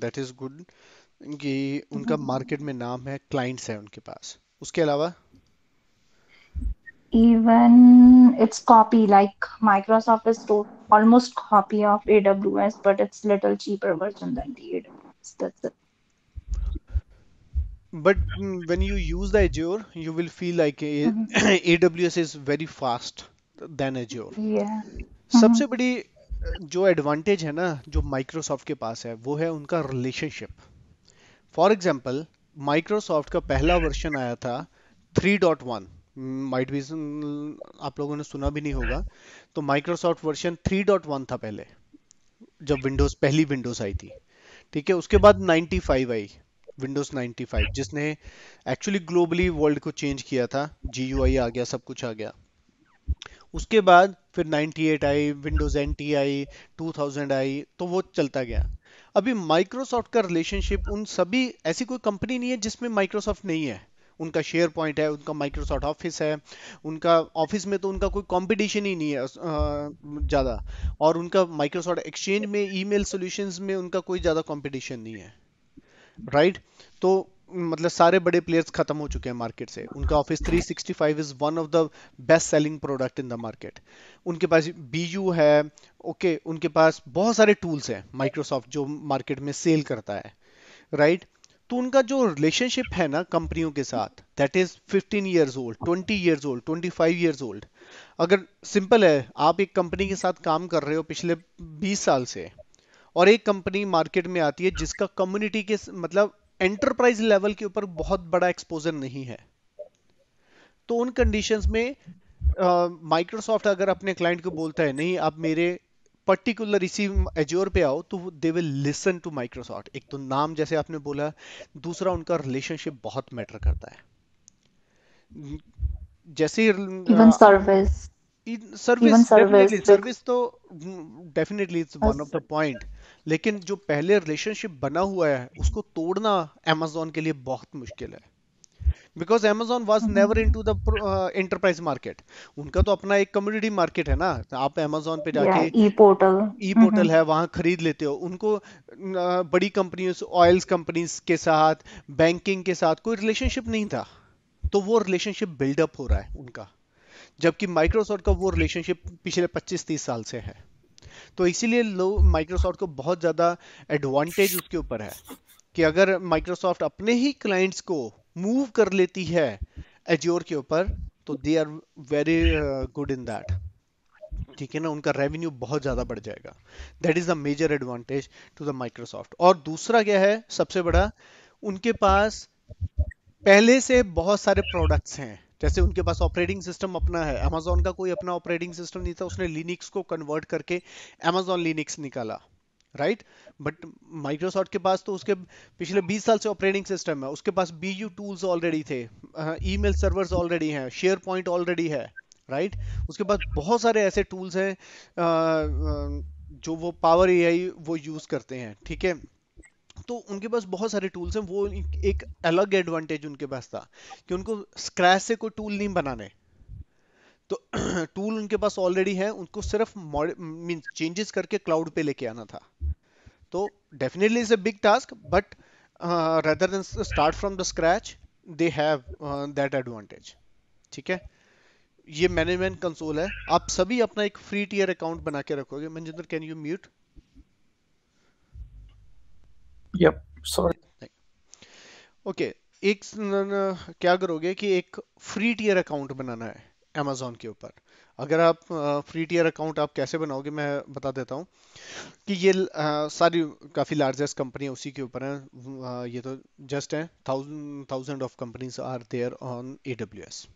दैट इज़ गुड कि उनका मार्केट में नाम है क्लाइंट्स है उनके पास। उसके अलावा? Even it's copy like Microsoft is to almost copy of AWS, but it's little cheaper version than the AWS. That's it. But mm, when you use the Azure, you will feel like a- mm-hmm. AWS is very fast than Azure. Yeah. सबसे बड़ी अ, जो एडवांटेज है ना जो माइक्रोसॉफ्ट के पास है वो है उनका रिलेशनशिप फॉर एग्जांपल माइक्रोसॉफ्ट का पहला वर्जन आया था 3.1 माइट भी आप लोगों ने सुना भी नहीं होगा। तो माइक्रोसॉफ्ट वर्जन 3.1 था पहले, जब विंडोज़ पहली विंडोज़ आई थी। ठीक है, उसके बाद 95 आई विंडोज़ 95 जिसने एक्चुअली ग्लोबली वर्ल्ड को चेंज किया था। जीयूआई आ गया, सब कुछ आ गया। उसके बाद फिर 98 आई विंडोज़ एनटी आई 2000 आई तो वो चलता गया। अभी माइक्रोसॉफ्ट का रिलेशनशिप उन सभी, ऐसी कोई कंपनी नहीं है जिसमें माइक्रोसॉफ्ट नहीं है। उनका शेयर पॉइंट है उनका माइक्रोसॉफ्ट ऑफ़िस है उनका ऑफ़िस में तो उनका कोई कंपटीशन ही नहीं है ज़्यादा। और उनका माइक्रोसॉफ्ट एक्सचेंज में ईमेल सॉल्यूशंस में उनका कोई ज़्यादा कंपटीशन नहीं है। राइट तो मतलब सारे बड़े प्लेयर्स खत्म हो चुके हैं मार्केट से। उनका office 365 is one of the best selling product in the market उनके पास बीयू है ओके okay, उनके पास बहुत सारे टूल्स हैं माइक्रोसॉफ्ट जो मार्केट में सेल करता है। राइट तो उनका जो रिलेशनशिप है ना कंपनियों के साथ that is 15 years old 20 years old 25 years old अगर सिंपल है आप एक कंपनी के साथ काम कर रहे हो पिछले 20 साल से और एक कंपनी मार्केट में आती है जिसका कम्युनिटी के मतलब एंटरप्राइज लेवल के ऊपर बहुत बड़ा एक्सपोजर नहीं है तो उन कंडीशंस में माइक्रोसॉफ्ट uh, अगर अपने क्लाइंट को बोलता है नहीं आप मेरे पर्टिकुलर इसी एज्योर पे आओ तो they will listen to Microsoft एक तो नाम जैसे आपने बोला दूसरा उनका रिलेशनशिप बहुत मैटर करता है। जैसे service. सर्विस with- सर्विस तो definitely it's one of the point लेकिन जो पहले रिलेशनशिप बना हुआ है उसको तोड़ना amazon के लिए बहुत मुश्किल है। Because amazon was never into the enterprise market उनका तो अपना एक कम्युनिटी मार्केट है ना? तो आप amazon पे जाके e-portal. ई पोर्टल है वहाँ खरीद लेते हो। उनको बड़ी कंपनियों ऑयल्स कंपनीज़ के साथ बैंकिंग के साथ कोई रिलेशनशिप नहीं था। तो वो रिलेशनशिप बिल्डअप हो रहा है उनका। जबकि माइक्रोसॉफ्ट का वो रिलेशनशिप पिछले 25-30 साल से है। तो इसीलिए लोग माइक्रोसॉफ्ट को बहुत ज़्यादा एडवांटेज उसके ऊपर है। कि अगर माइक्रोसॉफ्ट अपने ही क्लाइंट्स को मूव कर लेती है एज्योर के ऊपर तो they are very good in that ठीक है ना? उनका रेवेन्यू बहुत ज़्यादा बढ़ जाएगा। That is the major advantage to the Microsoft और दूसरा क्या है? सबसे बड़ा, उनके पास पहले से बहुत सारे प्रोडक्ट्स हैं। जैसे उनके पास ऑपरेटिंग सिस्टम अपना है। अमेजोन का कोई अपना ऑपरेटिंग सिस्टम नहीं था, उसने लिनिक्स को कन्वर्ट करके अमेजोन लिनिक्स निकाला। राइट बट माइक्रोसॉफ्ट के पास तो उसके पिछले 20 साल से ऑपरेटिंग सिस्टम है। उसके पास बीयू टूल्स ऑलरेडी थे। ईमेल सर्वर्स ऑलरेडी हैं। शेयर पॉइंट ऑलरेडी है राइट right? उसके पास बहुत सारे ऐसे टूल्स हैं जो वो पावर एआई वो यूज़ करते हैं, ठीक है? तो उनके पास बहुत सारे टूल्स हैं। वो एक अलग एडवांटेज उनके पास था कि उनको स्क्रैच से कोई टूल नहीं बनाने। तो टूल उनके पास ऑलरेडी है उनको सिर्फ़ मीन चेंजेस करके क्लाउड पे लेके आना था। तो definitely is a big task but rather than start from the scratch they have uh, that advantage. ठीक है? ये मैनेजमेंट कंसोल है। आप सभी अपना एक फ्री टीयर अकाउंट बना के रखोगे। Manjinder can you mute Yep. Sorry. Okay एक न- न- क्या करोगे कि एक फ्री टीयर अकाउंट बनाना है। अमेजोन के ऊपर। अगर आप फ्री टीयर अकाउंट आप कैसे बनाओगे मैं बता देता हूँ कि ये अ, सारी काफ़ी लार्जेस्ट कंपनी उसी के ऊपर हैं। ये तो जस्ट हैं। Thousand thousand of companies are there on A W S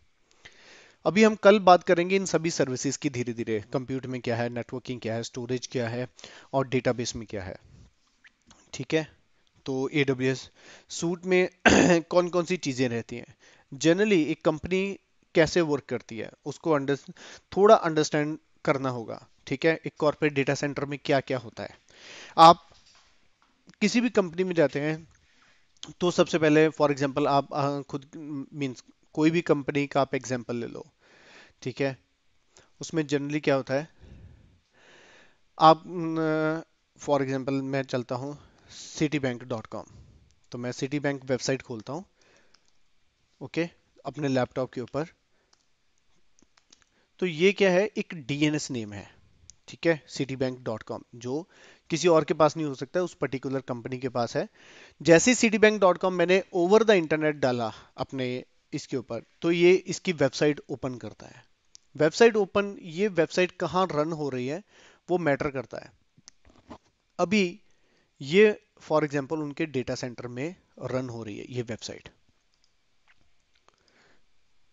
अभी हम कल बात करेंगे इन सभी सर्विसेज़ की धीरे धीरे कंप्यूटर में क्या है नेटवर्किंग क्या है स्टोरेज क्या है और डेटाबेस में क्या है। ठीक है? तो AWS सूट में कौन कौन सी चीज़ें रहती हैं? जनरली एक कंपनी कैसे वर्क करती है, उसको अंडर थोड़ा अंडरस्टैंड करना होगा, ठीक है? एक कॉर्पोरेट डेटा सेंटर में क्या क्या होता है। आप किसी भी कंपनी में जाते हैं तो सबसे पहले फॉर एग्जांपल आप खुद मींस कोई भी कंपनी का आप एग्जांपल ले लो, ठीक है? उसमें जनरली क्या होता है, आप फॉर एग्जांपल मैं चलता हूँ सिटी बैंक डॉट कॉम तो मैं सिटी बैंक वेबसाइट खोलता हूँ, ओके? अपने लैपटॉप के ऊपर तो ये क्या है? एक डीएनएस नेम है, ठीक है? सिटी बैंक डॉट कॉम जो किसी और के पास नहीं हो सकता, उस पर्टिकुलर कंपनी के पास है। जैसे सिटी बैंक डॉट कॉम मैंने ओवर द इंटरनेट डाला अपने इसके ऊपर तो ये इसकी वेबसाइट ओपन करता है। वेबसाइट ओपन ये वेबसाइट कहाँ रन हो रही है, वो मैटर करता है। अभी ये फॉर एग्ज़ाम्पल उनके डेटा सेंटर में रन हो रही है ये website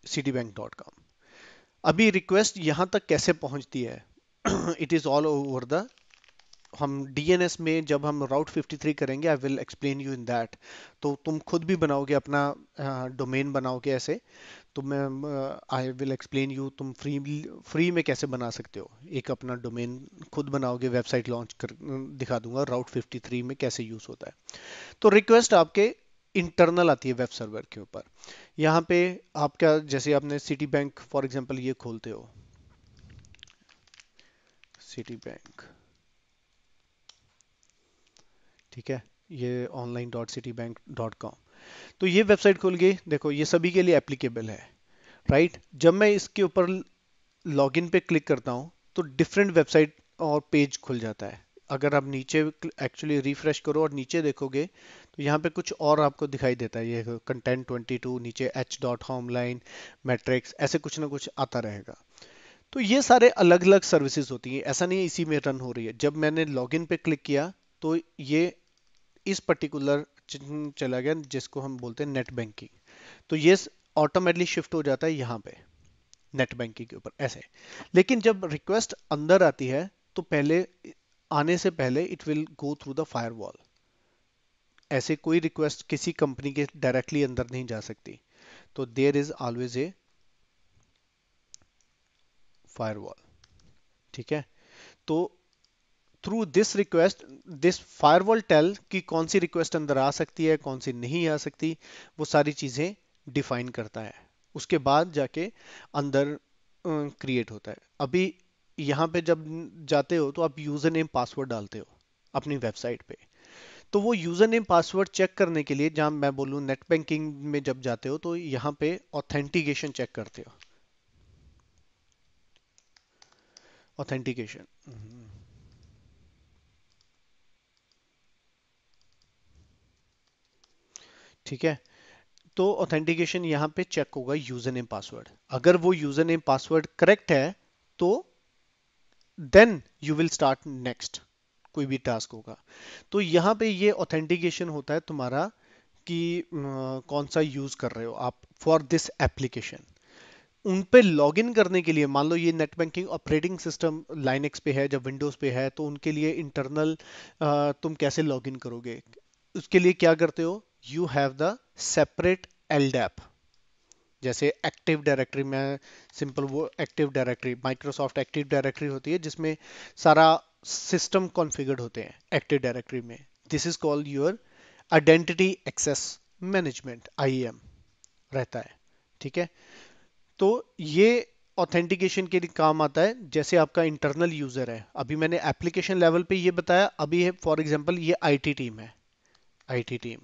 Citi bank dot com अभी रिक्वेस्ट यहाँ तक कैसे पहुँचती है? It is all over the हम डीएनएस में जब हम राउट 53 करेंगे I will explain you in that तो तुम खुद भी बनाओगे अपना डोमेन बनाओगे ऐसे तो मैं आई विल एक्सप्लेन यू तुम फ्री फ्री में कैसे बना सकते हो? एक अपना डोमेन खुद बनाओगे वेबसाइट लॉन्च कर, दिखा दूँगा राउट 53 में कैसे यूज़ होता है। तो रिक्वेस्ट आपके इंटरनल आती है वेब सर्वर के ऊपर। यहाँ पे आपका, जैसे आपने सिटी बैंक फॉर एग्जांपल ये खोलते हो। सिटी बैंक ठीक है? ये online dot Citi bank dot com तो ये वेबसाइट खोल गई देखो, ये सभी के लिए एप्लीकेबल है राइट जब मैं इसके ऊपर लॉगिन पे क्लिक करता हूँ तो डिफरेंट वेबसाइट और पेज खुल जाता है। अगर आप नीचे एक्चुअली रिफ्रेश करो और नीचे देखोगे तो यहाँ पे कुछ और आपको दिखाई देता है। ये कंटेंट 22 नीचे H dot home line matrix ऐसे कुछ ना कुछ आता रहेगा। तो ये सारे अलग अलग सर्विसेज़ होती हैं। ऐसा नहीं इसी में रन हो रही है। जब मैंने लॉगिन पे क्लिक किया तो ये इस पर्टिकुलर चला गया, जिसको हम बोलते हैं नेट बैंकिंग तो ये ऑटोमेटिकली शिफ्ट हो जाता है यहाँ पे नेट बैंकिंग के ऊपर, ऐसे। लेकिन जब रिक्वेस्ट अंदर आती है तो पहले, आने से पहले it will go through the firewall ऐसे कोई रिक्वेस्ट किसी कंपनी के डायरेक्टली अंदर नहीं जा सकती। तो there is always a firewall ठीक है? तो through this request this firewall tell कि कौन सी रिक्वेस्ट अंदर आ सकती है, कौन सी नहीं आ सकती, वो सारी चीज़ें डिफाइन करता है। उसके बाद जाके अंदर क्रिएट होता है। अभी यहाँ पे जब जाते हो तो आप यूज़र नेम पासवर्ड डालते हो अपनी वेबसाइट पे। तो वो यूज़र नेम पासवर्ड चेक करने के लिए, जहाँ मैं बोलूँ नेट बैंकिंग में जब जाते हो तो यहाँ पे ऑथेंटिकेशन चेक करते हो। ऑथेंटिकेशन ठीक है? तो ऑथेंटिकेशन यहाँ पे चेक होगा यूज़र नेम पासवर्ड अगर वो यूज़र नेम पासवर्ड करेक्ट है तो then you will start next कोई भी टास्क होगा। तो यहाँ पे ये ऑथेंटिकेशन होता है तुम्हारा कि कौन सा यूज़ कर रहे हो आप फॉर दिस एप्लीकेशन उन पे लॉगिन करने के लिए, मान लो ये net banking operating system Linux पे है, जब विंडोज़ पे है तो उनके लिए इंटरनल तुम कैसे लॉगिन करोगे? उसके लिए क्या करते हो? You have the separate LDAP जैसे एक्टिव डायरेक्टरी में सिंपल वो active directory Microsoft active directory होती है, जिसमें सारा सिस्टम कॉन्फ़िगर्ड होते हैं एक्टिव डायरेक्टरी में। This is called your identity access management I M रहता है, ठीक है? तो ये ऑथेंटिकेशन के लिए काम आता है, जैसे आपका इंटरनल यूज़र है। अभी मैंने एप्लीकेशन लेवल पे ये बताया, अभी है फॉर एग्जांपल ये आईटी टीम है आईटी टीम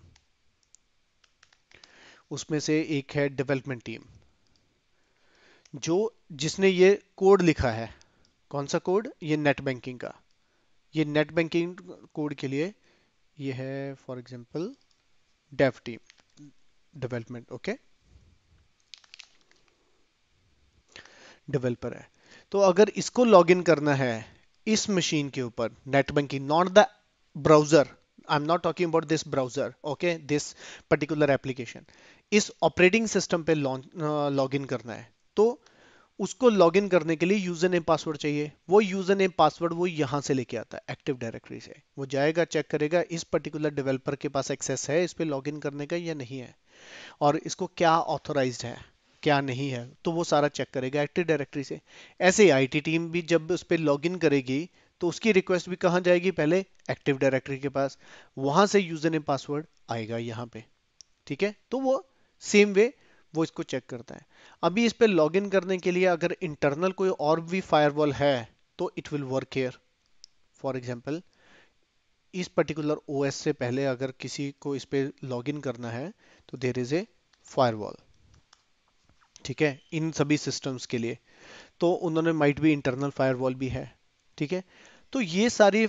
उसमें से एक है डेवलपमेंट टीम जो जिसने ये कोड लिखा है। कौन सा कोड ये नेट बैंकिंग का। ये नेट बैंकिंग कोड के लिए ये है for example dev team development okay developer है। तो अगर इसको लॉगिन करना है इस मशीन के ऊपर net banking not the browser I am not talking about this browser okay this particular application इस ऑपरेटिंग सिस्टम पे लॉन्च लॉग इन करना है तो उसको लॉगिन करने के लिए यूज़र नेम पासवर्ड चाहिए। वो यूज़र नेम पासवर्ड वो यहाँ से लेके आता है एक्टिव डायरेक्टरी से। वो जाएगा चेक करेगा, इस पर्टिकुलर डेवलपर के पास एक्सेस है, इस पे लॉगिन करने का या नहीं है? और इसको क्या ऑथोराइज्ड है, क्या नहीं है तो वो सारा चेक करेगा एक्टिव डायरेक्टरी से। ऐसे आईटी टीम भी जब उस पर लॉग करेगी तो उसकी रिक्वेस्ट भी कहाँ जाएगी पहले? एक्टिव डायरेक्टरी के पास। वहाँ से यूज़र ने पासवर्ड आएगा यहाँ पे। ठीक है? तो वो सेम वे वो इसको चेक करता है। अभी इस पर लॉग इन करने के लिए अगर इंटरनल कोई और भी फायरवॉल है तो it will work here for example इस पर्टिकुलर ओएस से पहले अगर किसी को इस पर लॉग इन करना है तो देर इज़ ए फायरवॉल ठीक है? इन सभी सिस्टम्स के लिए। तो उन्होंने माइट भी इंटरनल फायरवॉल भी है। ठीक है? तो ये सारी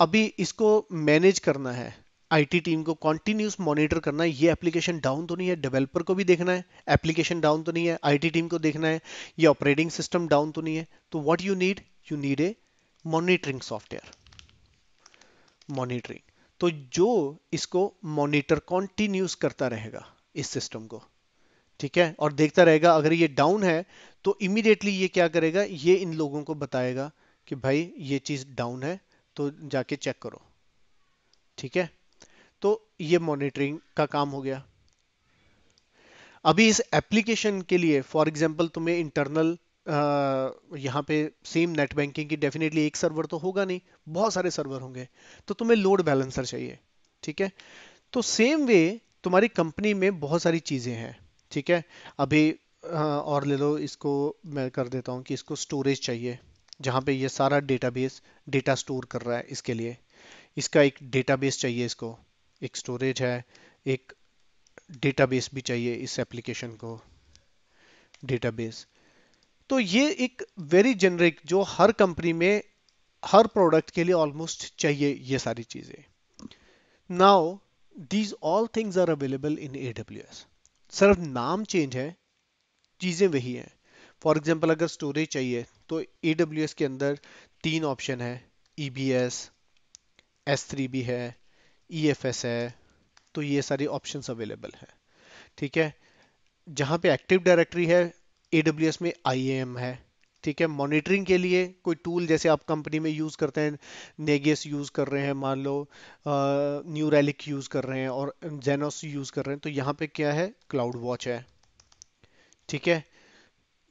अभी इसको मैनेज करना है। आईटी टीम को कॉन्टिन्यूस मॉनिटर करना है। ये एप्लीकेशन डाउन तो नहीं है डेवलपर को भी देखना है। एप्लीकेशन डाउन तो नहीं है आईटी टीम को देखना है। ये ऑपरेटिंग सिस्टम डाउन तो नहीं है। तो what you need you need a monitoring software monitoring तो जो इसको मॉनिटर कॉन्टिन्यूस करता रहेगा इस सिस्टम को। ठीक है? और देखता रहेगा, अगर ये डाउन है तो इमीडिएटली ये क्या करेगा? ये इन लोगों को बताएगा कि भाई ये चीज़ डाउन है तो जाके चेक करो। ठीक है? तो ये मॉनिटरिंग का काम हो गया। अभी इस एप्लीकेशन के लिए फॉर एग्ज़ाम्पल तुम्हें इंटरनल यहाँ पे सेम नेट बैंकिंग की डेफिनेटली एक सर्वर तो होगा नहीं, बहुत सारे सर्वर होंगे। तो तुम्हें लोड बैलेंसर चाहिए, ठीक है? तो सेम वे तुम्हारी कंपनी में बहुत सारी चीज़ें हैं, ठीक है? अभी और ले लो इसको मैं कर देता हूँ कि इसको स्टोरेज चाहिए, जहाँ पे ये सारा डेटाबेस डेटा स्टोर कर रहा है इसके लिए। इसका एक डेटाबेस चाहिए इसको। एक स्टोरेज है, एक डेटाबेस भी चाहिए इस एप्लीकेशन को डेटाबेस तो ये एक वेरी जेनरिक जो हर कंपनी में हर प्रोडक्ट के लिए ऑलमोस्ट चाहिए ये सारी चीज़ें. Now these all things are available in A W S सिर्फ़ नाम चेंज है, चीज़ें वही हैं. फॉर एग्ज़ाम्पल अगर स्टोरेज चाहिए तो ए के अंदर तीन ऑप्शन है E B S S three भी है ई एफ़ एस है तो ये सारी ऑप्शन अवेलेबल है। ठीक है? जहाँ पे एक्टिव डायरेक्टरी है ए में IAM है। ठीक है? मॉनिटरिंग के लिए कोई टूल जैसे आप कंपनी में यूज़ करते हैं नेगेस यूज़ कर रहे हैं, मान लो न्यू रेलिक यूज़ कर रहे हैं और जेनोस यूज़ कर रहे हैं तो यहाँ पे क्या है? क्लाउड वॉच है। ठीक है?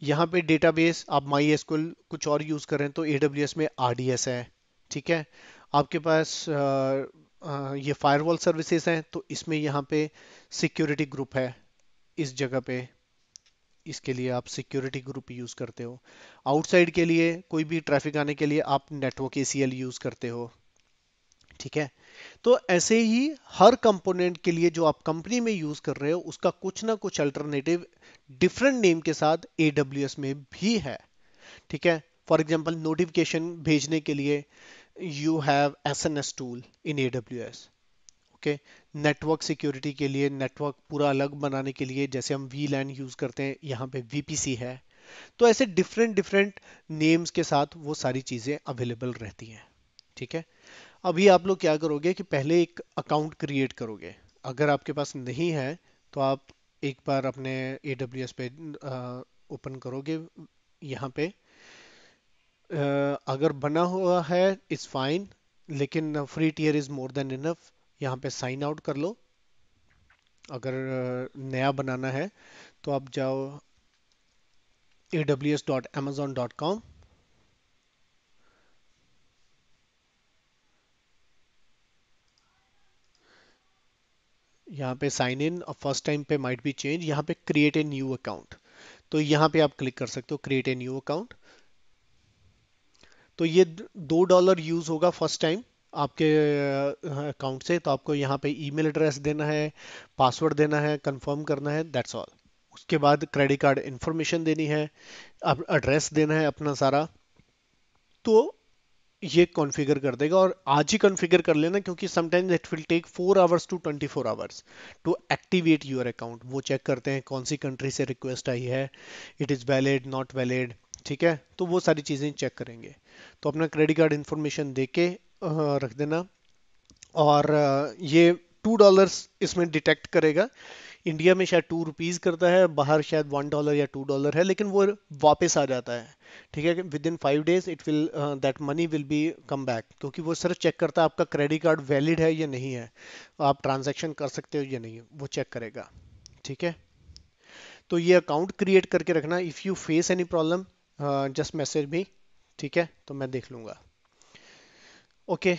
यहाँ पे डेटाबेस आप माई एसक्यूएल कुछ और यूज़ कर रहे हैं तो AWS में RDS है। ठीक है? आपके पास ये फायरवॉल सर्विसेज़ हैं तो इसमें यहाँ पे सिक्योरिटी ग्रुप है, इस जगह पे। इसके लिए आप सिक्योरिटी ग्रुप यूज़ करते हो। आउटसाइड के लिए, कोई भी ट्रैफ़िक आने के लिए आप नेटवर्क ए यूज़ करते हो। ठीक है? तो ऐसे ही हर कंपोनेंट के लिए जो आप कंपनी में यूज़ कर रहे हो, उसका कुछ ना कुछ अल्टरनेटिव डिफरेंट नेम के साथ ए में भी है। ठीक है? फॉर एग्ज़ाम्पल नोटिफिकेशन भेजने के लिए S N S tool in a okay network security के लिए नेटवर्क पूरा अलग बनाने के लिए, जैसे हम वी लैन यूज़ करते हैं, यहाँ पे वीपीसी है। तो ऐसे डिफरेंट डिफरेंट नेम्स के साथ वो सारी चीज़ें अवेलेबल रहती हैं, ठीक है? अभी आप लोग क्या करोगे कि पहले एक अकाउंट क्रिएट करोगे। अगर आपके पास नहीं है तो आप एक बार अपने AWS पे ओपन करोगे, यहाँ पे। अगर बना हुआ है इज़ फाइन लेकिन free tier is more than enough यहाँ पे साइन आउट कर लो। अगर नया बनाना है तो आप जाओ कॉम यहाँ पे साइन इन और फ़र्स्ट टाइम पे माइट बी चेंज यहाँ पे क्रिएट ए न्यू अकाउंट तो यहाँ पे आप क्लिक कर सकते हो क्रिएट ए न्यू अकाउंट तो ये दो डॉलर यूज़ होगा फ़र्स्ट टाइम आपके अकाउंट से तो आपको यहाँ पे ईमेल एड्रेस देना है पासवर्ड देना है कंफर्म करना है दैट्स ऑल उसके बाद क्रेडिट कार्ड इंफॉर्मेशन देनी है अब एड्रेस देना है अपना सारा तो ये कॉन्फ़िगर कर देगा और आज ही कॉन्फ़िगर कर लेना क्योंकि sometimes it will take four hours to twenty four hours to activate your account वो चेक करते हैं कौन सी कंट्री से रिक्वेस्ट आई है it is valid not valid ठीक है? तो वो सारी चीज़ें चेक करेंगे। तो अपना क्रेडिट कार्ड इंफॉर्मेशन देके रख देना। और ये टू डॉलर्स इसमें डिटेक्ट करेगा। इंडिया में शायद टू रुपीज़ करता है, बाहर शायद वन डॉलर या टू डॉलर है, लेकिन वो वापस आ जाता है। ठीक है? Within five days it will that money will be come back क्योंकि वो सिर्फ़ चेक करता है आपका क्रेडिट कार्ड वैलिड है या नहीं है। आप ट्रांजेक्शन कर सकते हो या नहीं, वो चेक करेगा। ठीक है? तो ये अकाउंट क्रिएट करके रखना। If you face any problem just message भी ठीक है? तो मैं देख लूँगा। ओके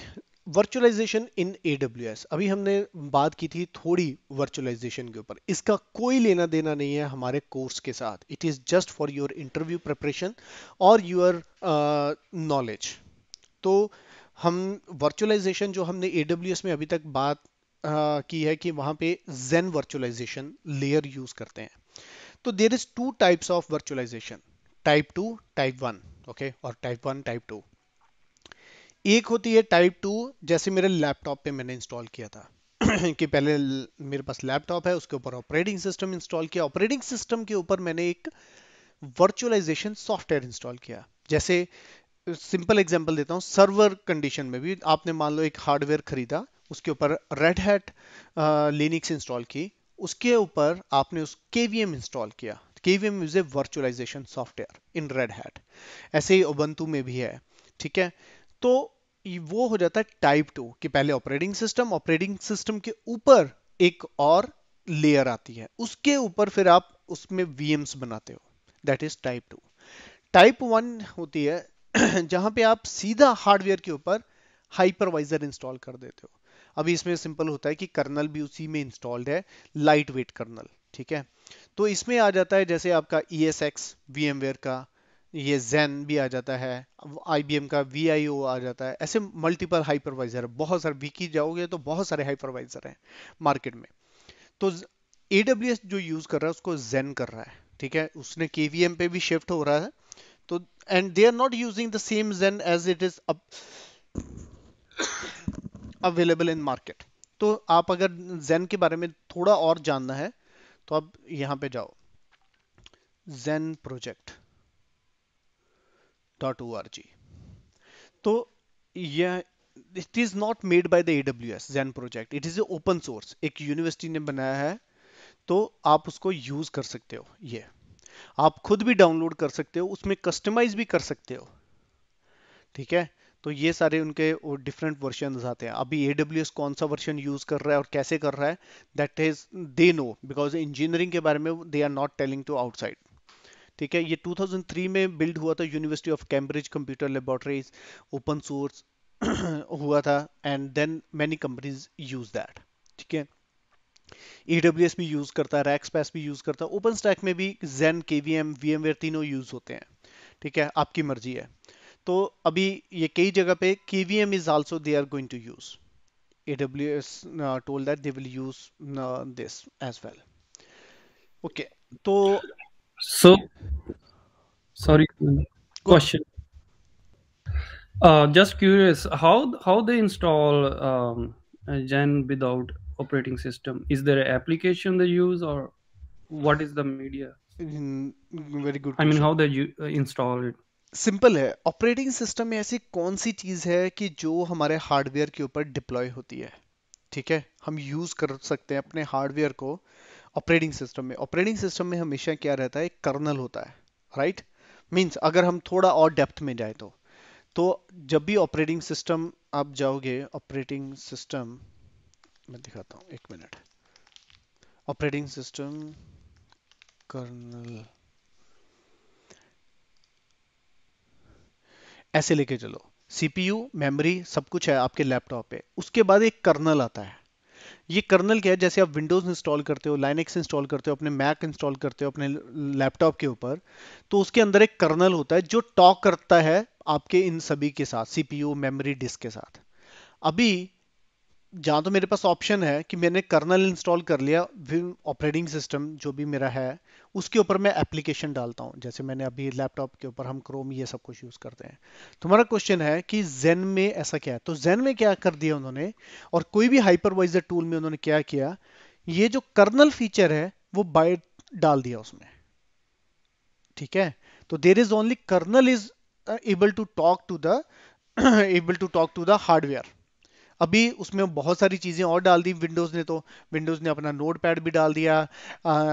वर्चुअलाइजेशन इन ए अभी हमने बात की थी थोड़ी वर्चुअलाइजेशन के ऊपर। इसका कोई लेना देना नहीं है हमारे कोर्स के साथ। It is just for your interview preparation और योर नॉलेज तो हम वर्चुअलाइजेशन जो हमने ए में अभी तक बात uh, की है कि वहाँ पे जेन वर्चुअलाइजेशन लेयर यूज़ करते हैं। तो there is two types of virtualization type two, type one okay और टाइप वन, टाइप टू। एक होती है टाइप टू, जैसे मेरे लैपटॉप पे मैंने इंस्टॉल किया था। कि पहले मेरे पास लैपटॉप है, उसके ऊपर ऑपरेटिंग सिस्टम इंस्टॉल किया। ऑपरेटिंग सिस्टम के ऊपर मैंने एक वर्चुअलाइजेशन सॉफ्टवेयर इंस्टॉल किया। जैसे सिंपल एग्जांपल देता हूँ सर्वर कंडीशन में भी। आपने मान लो एक हार्डवेयर खरीदा, उसके ऊपर रेड हैट लिनिक्स इंस्टॉल की। उसके ऊपर आपने उस केवीएम इंस्टॉल किया। KVM is a virtualization software in Red Hat ऐसे ही ओबंतु में भी है, ठीक है? तो वो हो जाता है टाइप टू कि पहले ऑपरेटिंग सिस्टम ऑपरेटिंग सिस्टम के ऊपर एक और लेयर आती है। उसके ऊपर फिर आप उसमें वीएम्स बनाते हो that is type two type one होती है, जहाँ पे आप सीधा हार्डवेयर के ऊपर हाइपरवाइजर इंस्टॉल कर देते हो। अभी इसमें सिंपल होता है कि कर्नल भी उसी में इंस्टॉल्ड है लाइट वेट कर्नल ठीक है? तो इसमें आ जाता है जैसे आपका E S X VMware का, ये जैन भी आ जाता है IBM का वी आ जाता है, ऐसे मल्टीपल हाइपरवाइजर बहुत सारे विकी जाओगे तो बहुत सारे हाइपरवाइजर हैं मार्केट में। तो AWS जो यूज़ कर रहा है, उसको जेन कर रहा है, ठीक है? उसने केवीएम पे भी शिफ्ट हो रहा है तो and they are not using the same Xen as it is available in market तो आप अगर जेन के बारे में थोड़ा और जानना है तो आप यहाँ पे जाओ। डॉट ओ आर जी तो यह it is not made by the AW Xen project it is open source एक यूनिवर्सिटी ने बनाया है तो आप उसको यूज़ कर सकते हो, ये। आप खुद भी डाउनलोड कर सकते हो, उसमें कस्टमाइज भी कर सकते हो। ठीक है? तो ये सारे उनके डिफरेंट वर्जन आते हैं। अभी ए कौन सा वर्जन यूज़ कर रहा है और कैसे कर रहा है that is they know because engineering के बारे में they are not telling to outside ठीक है, ये 2003 में बिल्ड हुआ था university of Cambridge computer laboratories open source हुआ था and then many companies use that ठीक है? AWS भी यूज़ करता है रैक्सपैस भी यूज़ करता है ओपन स्टैक में भी जेन केवीएम वीएमवेयर तीनों यूज़ होते हैं। ठीक है? आपकी मर्ज़ी है। तो अभी ये कई जगह पे KVM is also they are going to use AWS uh, told that they will use uh, this as well okay तो So, sorry, question. Uh, just curious, how how they install um, Gen without operating system? Is there an application they use, or what is the media? Very good I mean, how they u- uh, install it? Simple है। ऑपरेटिंग सिस्टम में ऐसी कौन सी चीज़ है कि जो हमारे हार्डवेयर के ऊपर डिप्लॉय होती है? ठीक है? हम यूज़ कर सकते हैं अपने हार्डवेयर को ऑपरेटिंग सिस्टम में। ऑपरेटिंग सिस्टम में हमेशा क्या रहता है? कर्नल होता है राइट मींस अगर हम थोड़ा और डेप्थ में जाए तो। तो जब भी ऑपरेटिंग सिस्टम आप जाओगे, ऑपरेटिंग सिस्टम, मैं दिखाता हूँ, एक मिनट। ऑपरेटिंग सिस्टम कर्नल ऐसे लेके चलो। सीपीयू, मेमोरी, सब कुछ है आपके लैपटॉप पे। उसके बाद एक कर्नल आता है। ये कर्नल क्या है? जैसे आप विंडोज़ इंस्टॉल करते हो, लाइनेक्स इंस्टॉल करते हो, अपने मैक इंस्टॉल करते हो, अपने लैपटॉप के ऊपर तो उसके अंदर एक कर्नल होता है जो टॉक करता है आपके इन सभी के साथ, सीपीयू, मेमोरी डिस्क के साथ। अभी जहाँ तो मेरे पास ऑप्शन है कि मैंने कर्नल इंस्टॉल कर लिया विम ऑपरेटिंग सिस्टम जो भी मेरा है, उसके ऊपर मैं एप्लीकेशन डालता हूँ। जैसे मैंने अभी लैपटॉप के ऊपर हम क्रोम ये सब कुछ यूज़ करते हैं। तुम्हारा क्वेश्चन है कि जेन में ऐसा क्या है? तो जेन में क्या कर दिया उन्होंने और कोई भी हाइपरवाइजर टूल में उन्होंने क्या किया? ये जो कर्नल फीचर है, वो बाय डाल दिया उसमें। ठीक है? तो there is only kernel is able to talk to the able to talk to the hardware अभी उसमें बहुत सारी चीज़ें और डाल दी विंडोज़ ने तो विंडोज़ ने अपना नोट पैड भी डाल दिया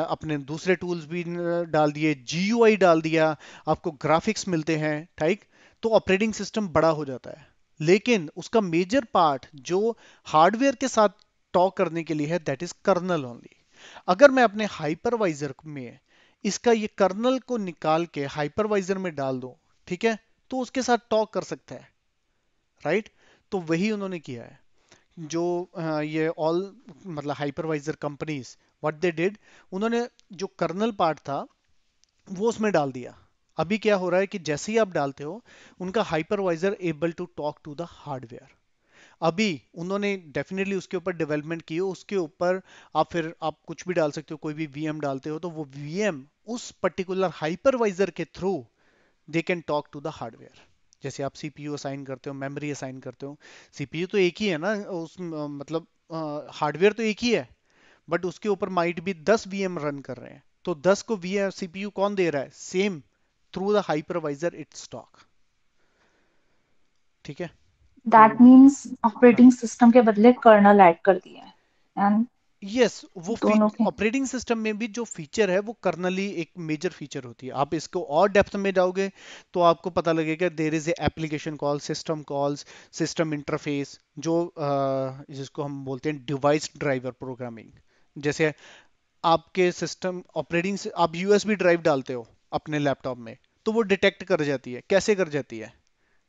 अपने दूसरे टूल्स भी डाल दिए जी डाल दिया, आपको ग्राफिक्स मिलते हैं, ठीक? तो ऑपरेटिंग सिस्टम बड़ा हो जाता है। लेकिन उसका मेजर पार्ट जो हार्डवेयर के साथ टॉक करने के लिए है दैट इज़ कर्नल ओनली अगर मैं अपने हाइपरवाइजर में इसका ये कर्नल को निकाल के हाइपरवाइजर में डाल दूँ, ठीक है? तो उसके साथ टॉक कर सकता है राइट तो वही उन्होंने किया है। जो ये ऑल मतलब hypervisor companies what they did उन्होंने जो कर्नल पार्ट था, वो उसमें डाल दिया। अभी क्या हो रहा है कि जैसे ही आप डालते हो, उनका hypervisor able to talk to the hardware अभी उन्होंने डेफिनेटली उसके ऊपर डेवलपमेंट की हो, उसके ऊपर आप फिर आप कुछ भी डाल सकते हो, कोई भी वीएम डालते हो तो वो वीएम उस पर्टिकुलर हाइपरवाइजर के through they can talk to the hardware जैसे आप सीपीयू असाइन करते हो मेमोरी असाइन करते हो सीपीयू तो एक ही है ना, उस मतलब हार्डवेयर तो एक ही है बट उसके ऊपर माइट भी दस वीएम रन कर रहे हैं तो दस को वीएम सीपीयू कौन दे रहा है? Same through the hypervisor it's talk ठीक है? दैट मींस ऑपरेटिंग सिस्टम के बदले कर्नल ऐड कर दिया है एंड यस वो ऑपरेटिंग सिस्टम में भी जो फीचर है वो कर्नली एक मेजर फीचर होती है। आप इसको और डेप्थ में जाओगे तो आपको पता लगेगा there is application call system calls system interface जो जिसको हम बोलते हैं डिवाइस ड्राइवर प्रोग्रामिंग जैसे आपके सिस्टम ऑपरेटिंग आप यूएसबी ड्राइव डालते हो अपने लैपटॉप में तो वो डिटेक्ट कर जाती है। कैसे कर जाती है?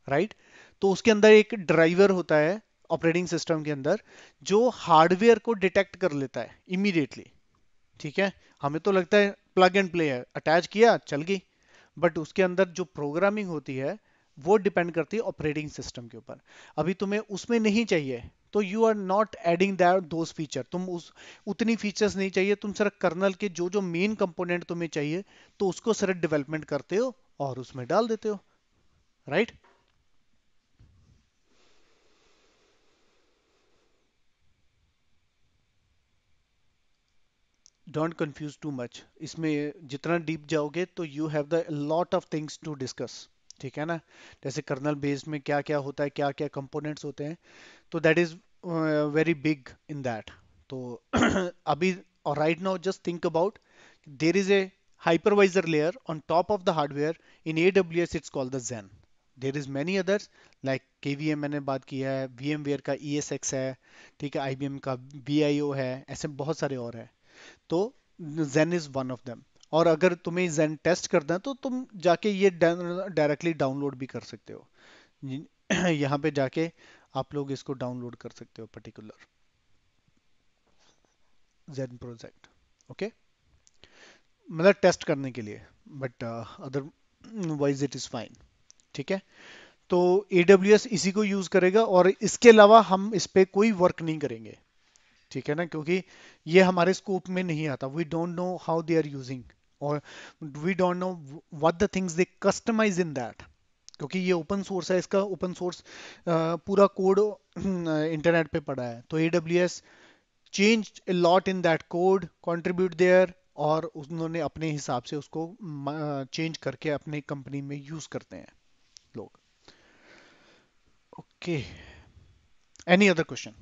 Right right? तो उसके अंदर एक ड्राइवर होता है ऑपरेटिंग सिस्टम के अंदर, जो हार्डवेयर को डिटेक्ट कर लेता है इमीडिएटली ठीक है? हमें तो लगता है प्लग एंड प्ले है। अटैच किया, चल गई। बट उसके अंदर जो प्रोग्रामिंग होती है, वो डिपेंड करती है ऑपरेटिंग सिस्टम के ऊपर। अभी तुम्हें उसमें नहीं चाहिए तो you are not adding that those feature तुम उस, उतनी फीचर्स नहीं चाहिए। तुम सिर्फ़ कर्नल के जो जो मेन कंपोनेंट तुम्हें चाहिए तो उसको सिर्फ़ डेवलपमेंट करते हो और उसमें डाल देते हो। Right right? Don't confuse too much इसमें जितना डीप जाओगे तो you have the lot of things to discuss ठीक है ना? जैसे कर्नल बेस्ड में क्या क्या होता है क्या क्या कंपोनेंट्स होते हैं तो that is very big in that तो अभी और right now just think about there is a hypervisor layer on top of the hardware in AWS it's called the Zen. There is many others, like KVM मैंने बात किया है, VMware का ESX है, ठीक है IBM का VIO है, ऐसे बहुत सारे और है। तो Xen is one of them और अगर तुम्हें जेन टेस्ट करना है तो तुम जाके ये डायरेक्टली डाउनलोड भी कर सकते हो। यहाँ पे जाके आप लोग इसको डाउनलोड कर सकते हो पर्टिकुलर जेन प्रोजेक्ट ओके मतलब टेस्ट करने के लिए but otherwise it is fine ठीक है? तो AWS इसी को यूज़ करेगा और इसके अलावा हम इस पर कोई वर्क नहीं करेंगे। ठीक है ना? क्योंकि ये हमारे स्कोप में नहीं आता। We don't know how they are using और we don't know what the things they customize in that क्योंकि ये ओपन सोर्स है, इसका ओपन सोर्स पूरा कोड इंटरनेट पे पड़ा है। तो A W S change lot in that code contribute there और उन्होंने अपने हिसाब से उसको चेंज करके अपने कंपनी में यूज़ करते हैं लोग। ओके एनी अदर क्वेश्चन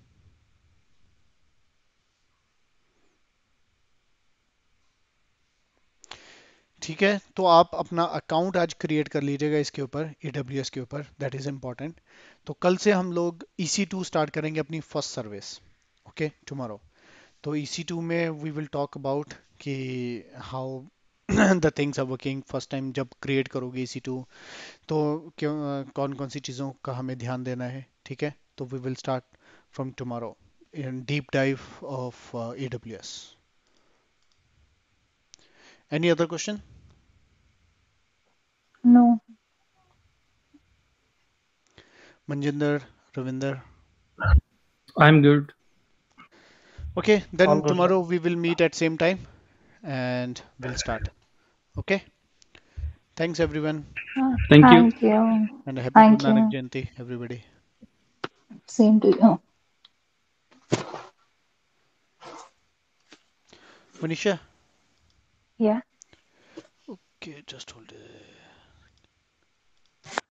ठीक है? तो आप अपना अकाउंट आज क्रिएट कर लीजिएगा इसके ऊपर ए के ऊपर दैट इज़ इंपॉर्टेंट तो कल से हम लोग ई e स्टार्ट करेंगे अपनी फ़र्स्ट सर्विस ओके टुमारो तो ई e में वी विल टॉक अबाउट कि how the things are working first time जब क्रिएट करोगे ई e तो क्यों, कौन कौन सी चीज़ों का हमें ध्यान देना है, ठीक है? तो we will start from tomorrow in deep dive of S Any other question? No. Manjinder, Ravinder. I'm good. Okay, then tomorrow we will meet at same time and we'll start. Okay. Thanks everyone. Thank you. Thank you. And a happy Thank Guru Nanak. Jayanti, everybody. Same to you. Manisha. Yeah. Okay, just hold it.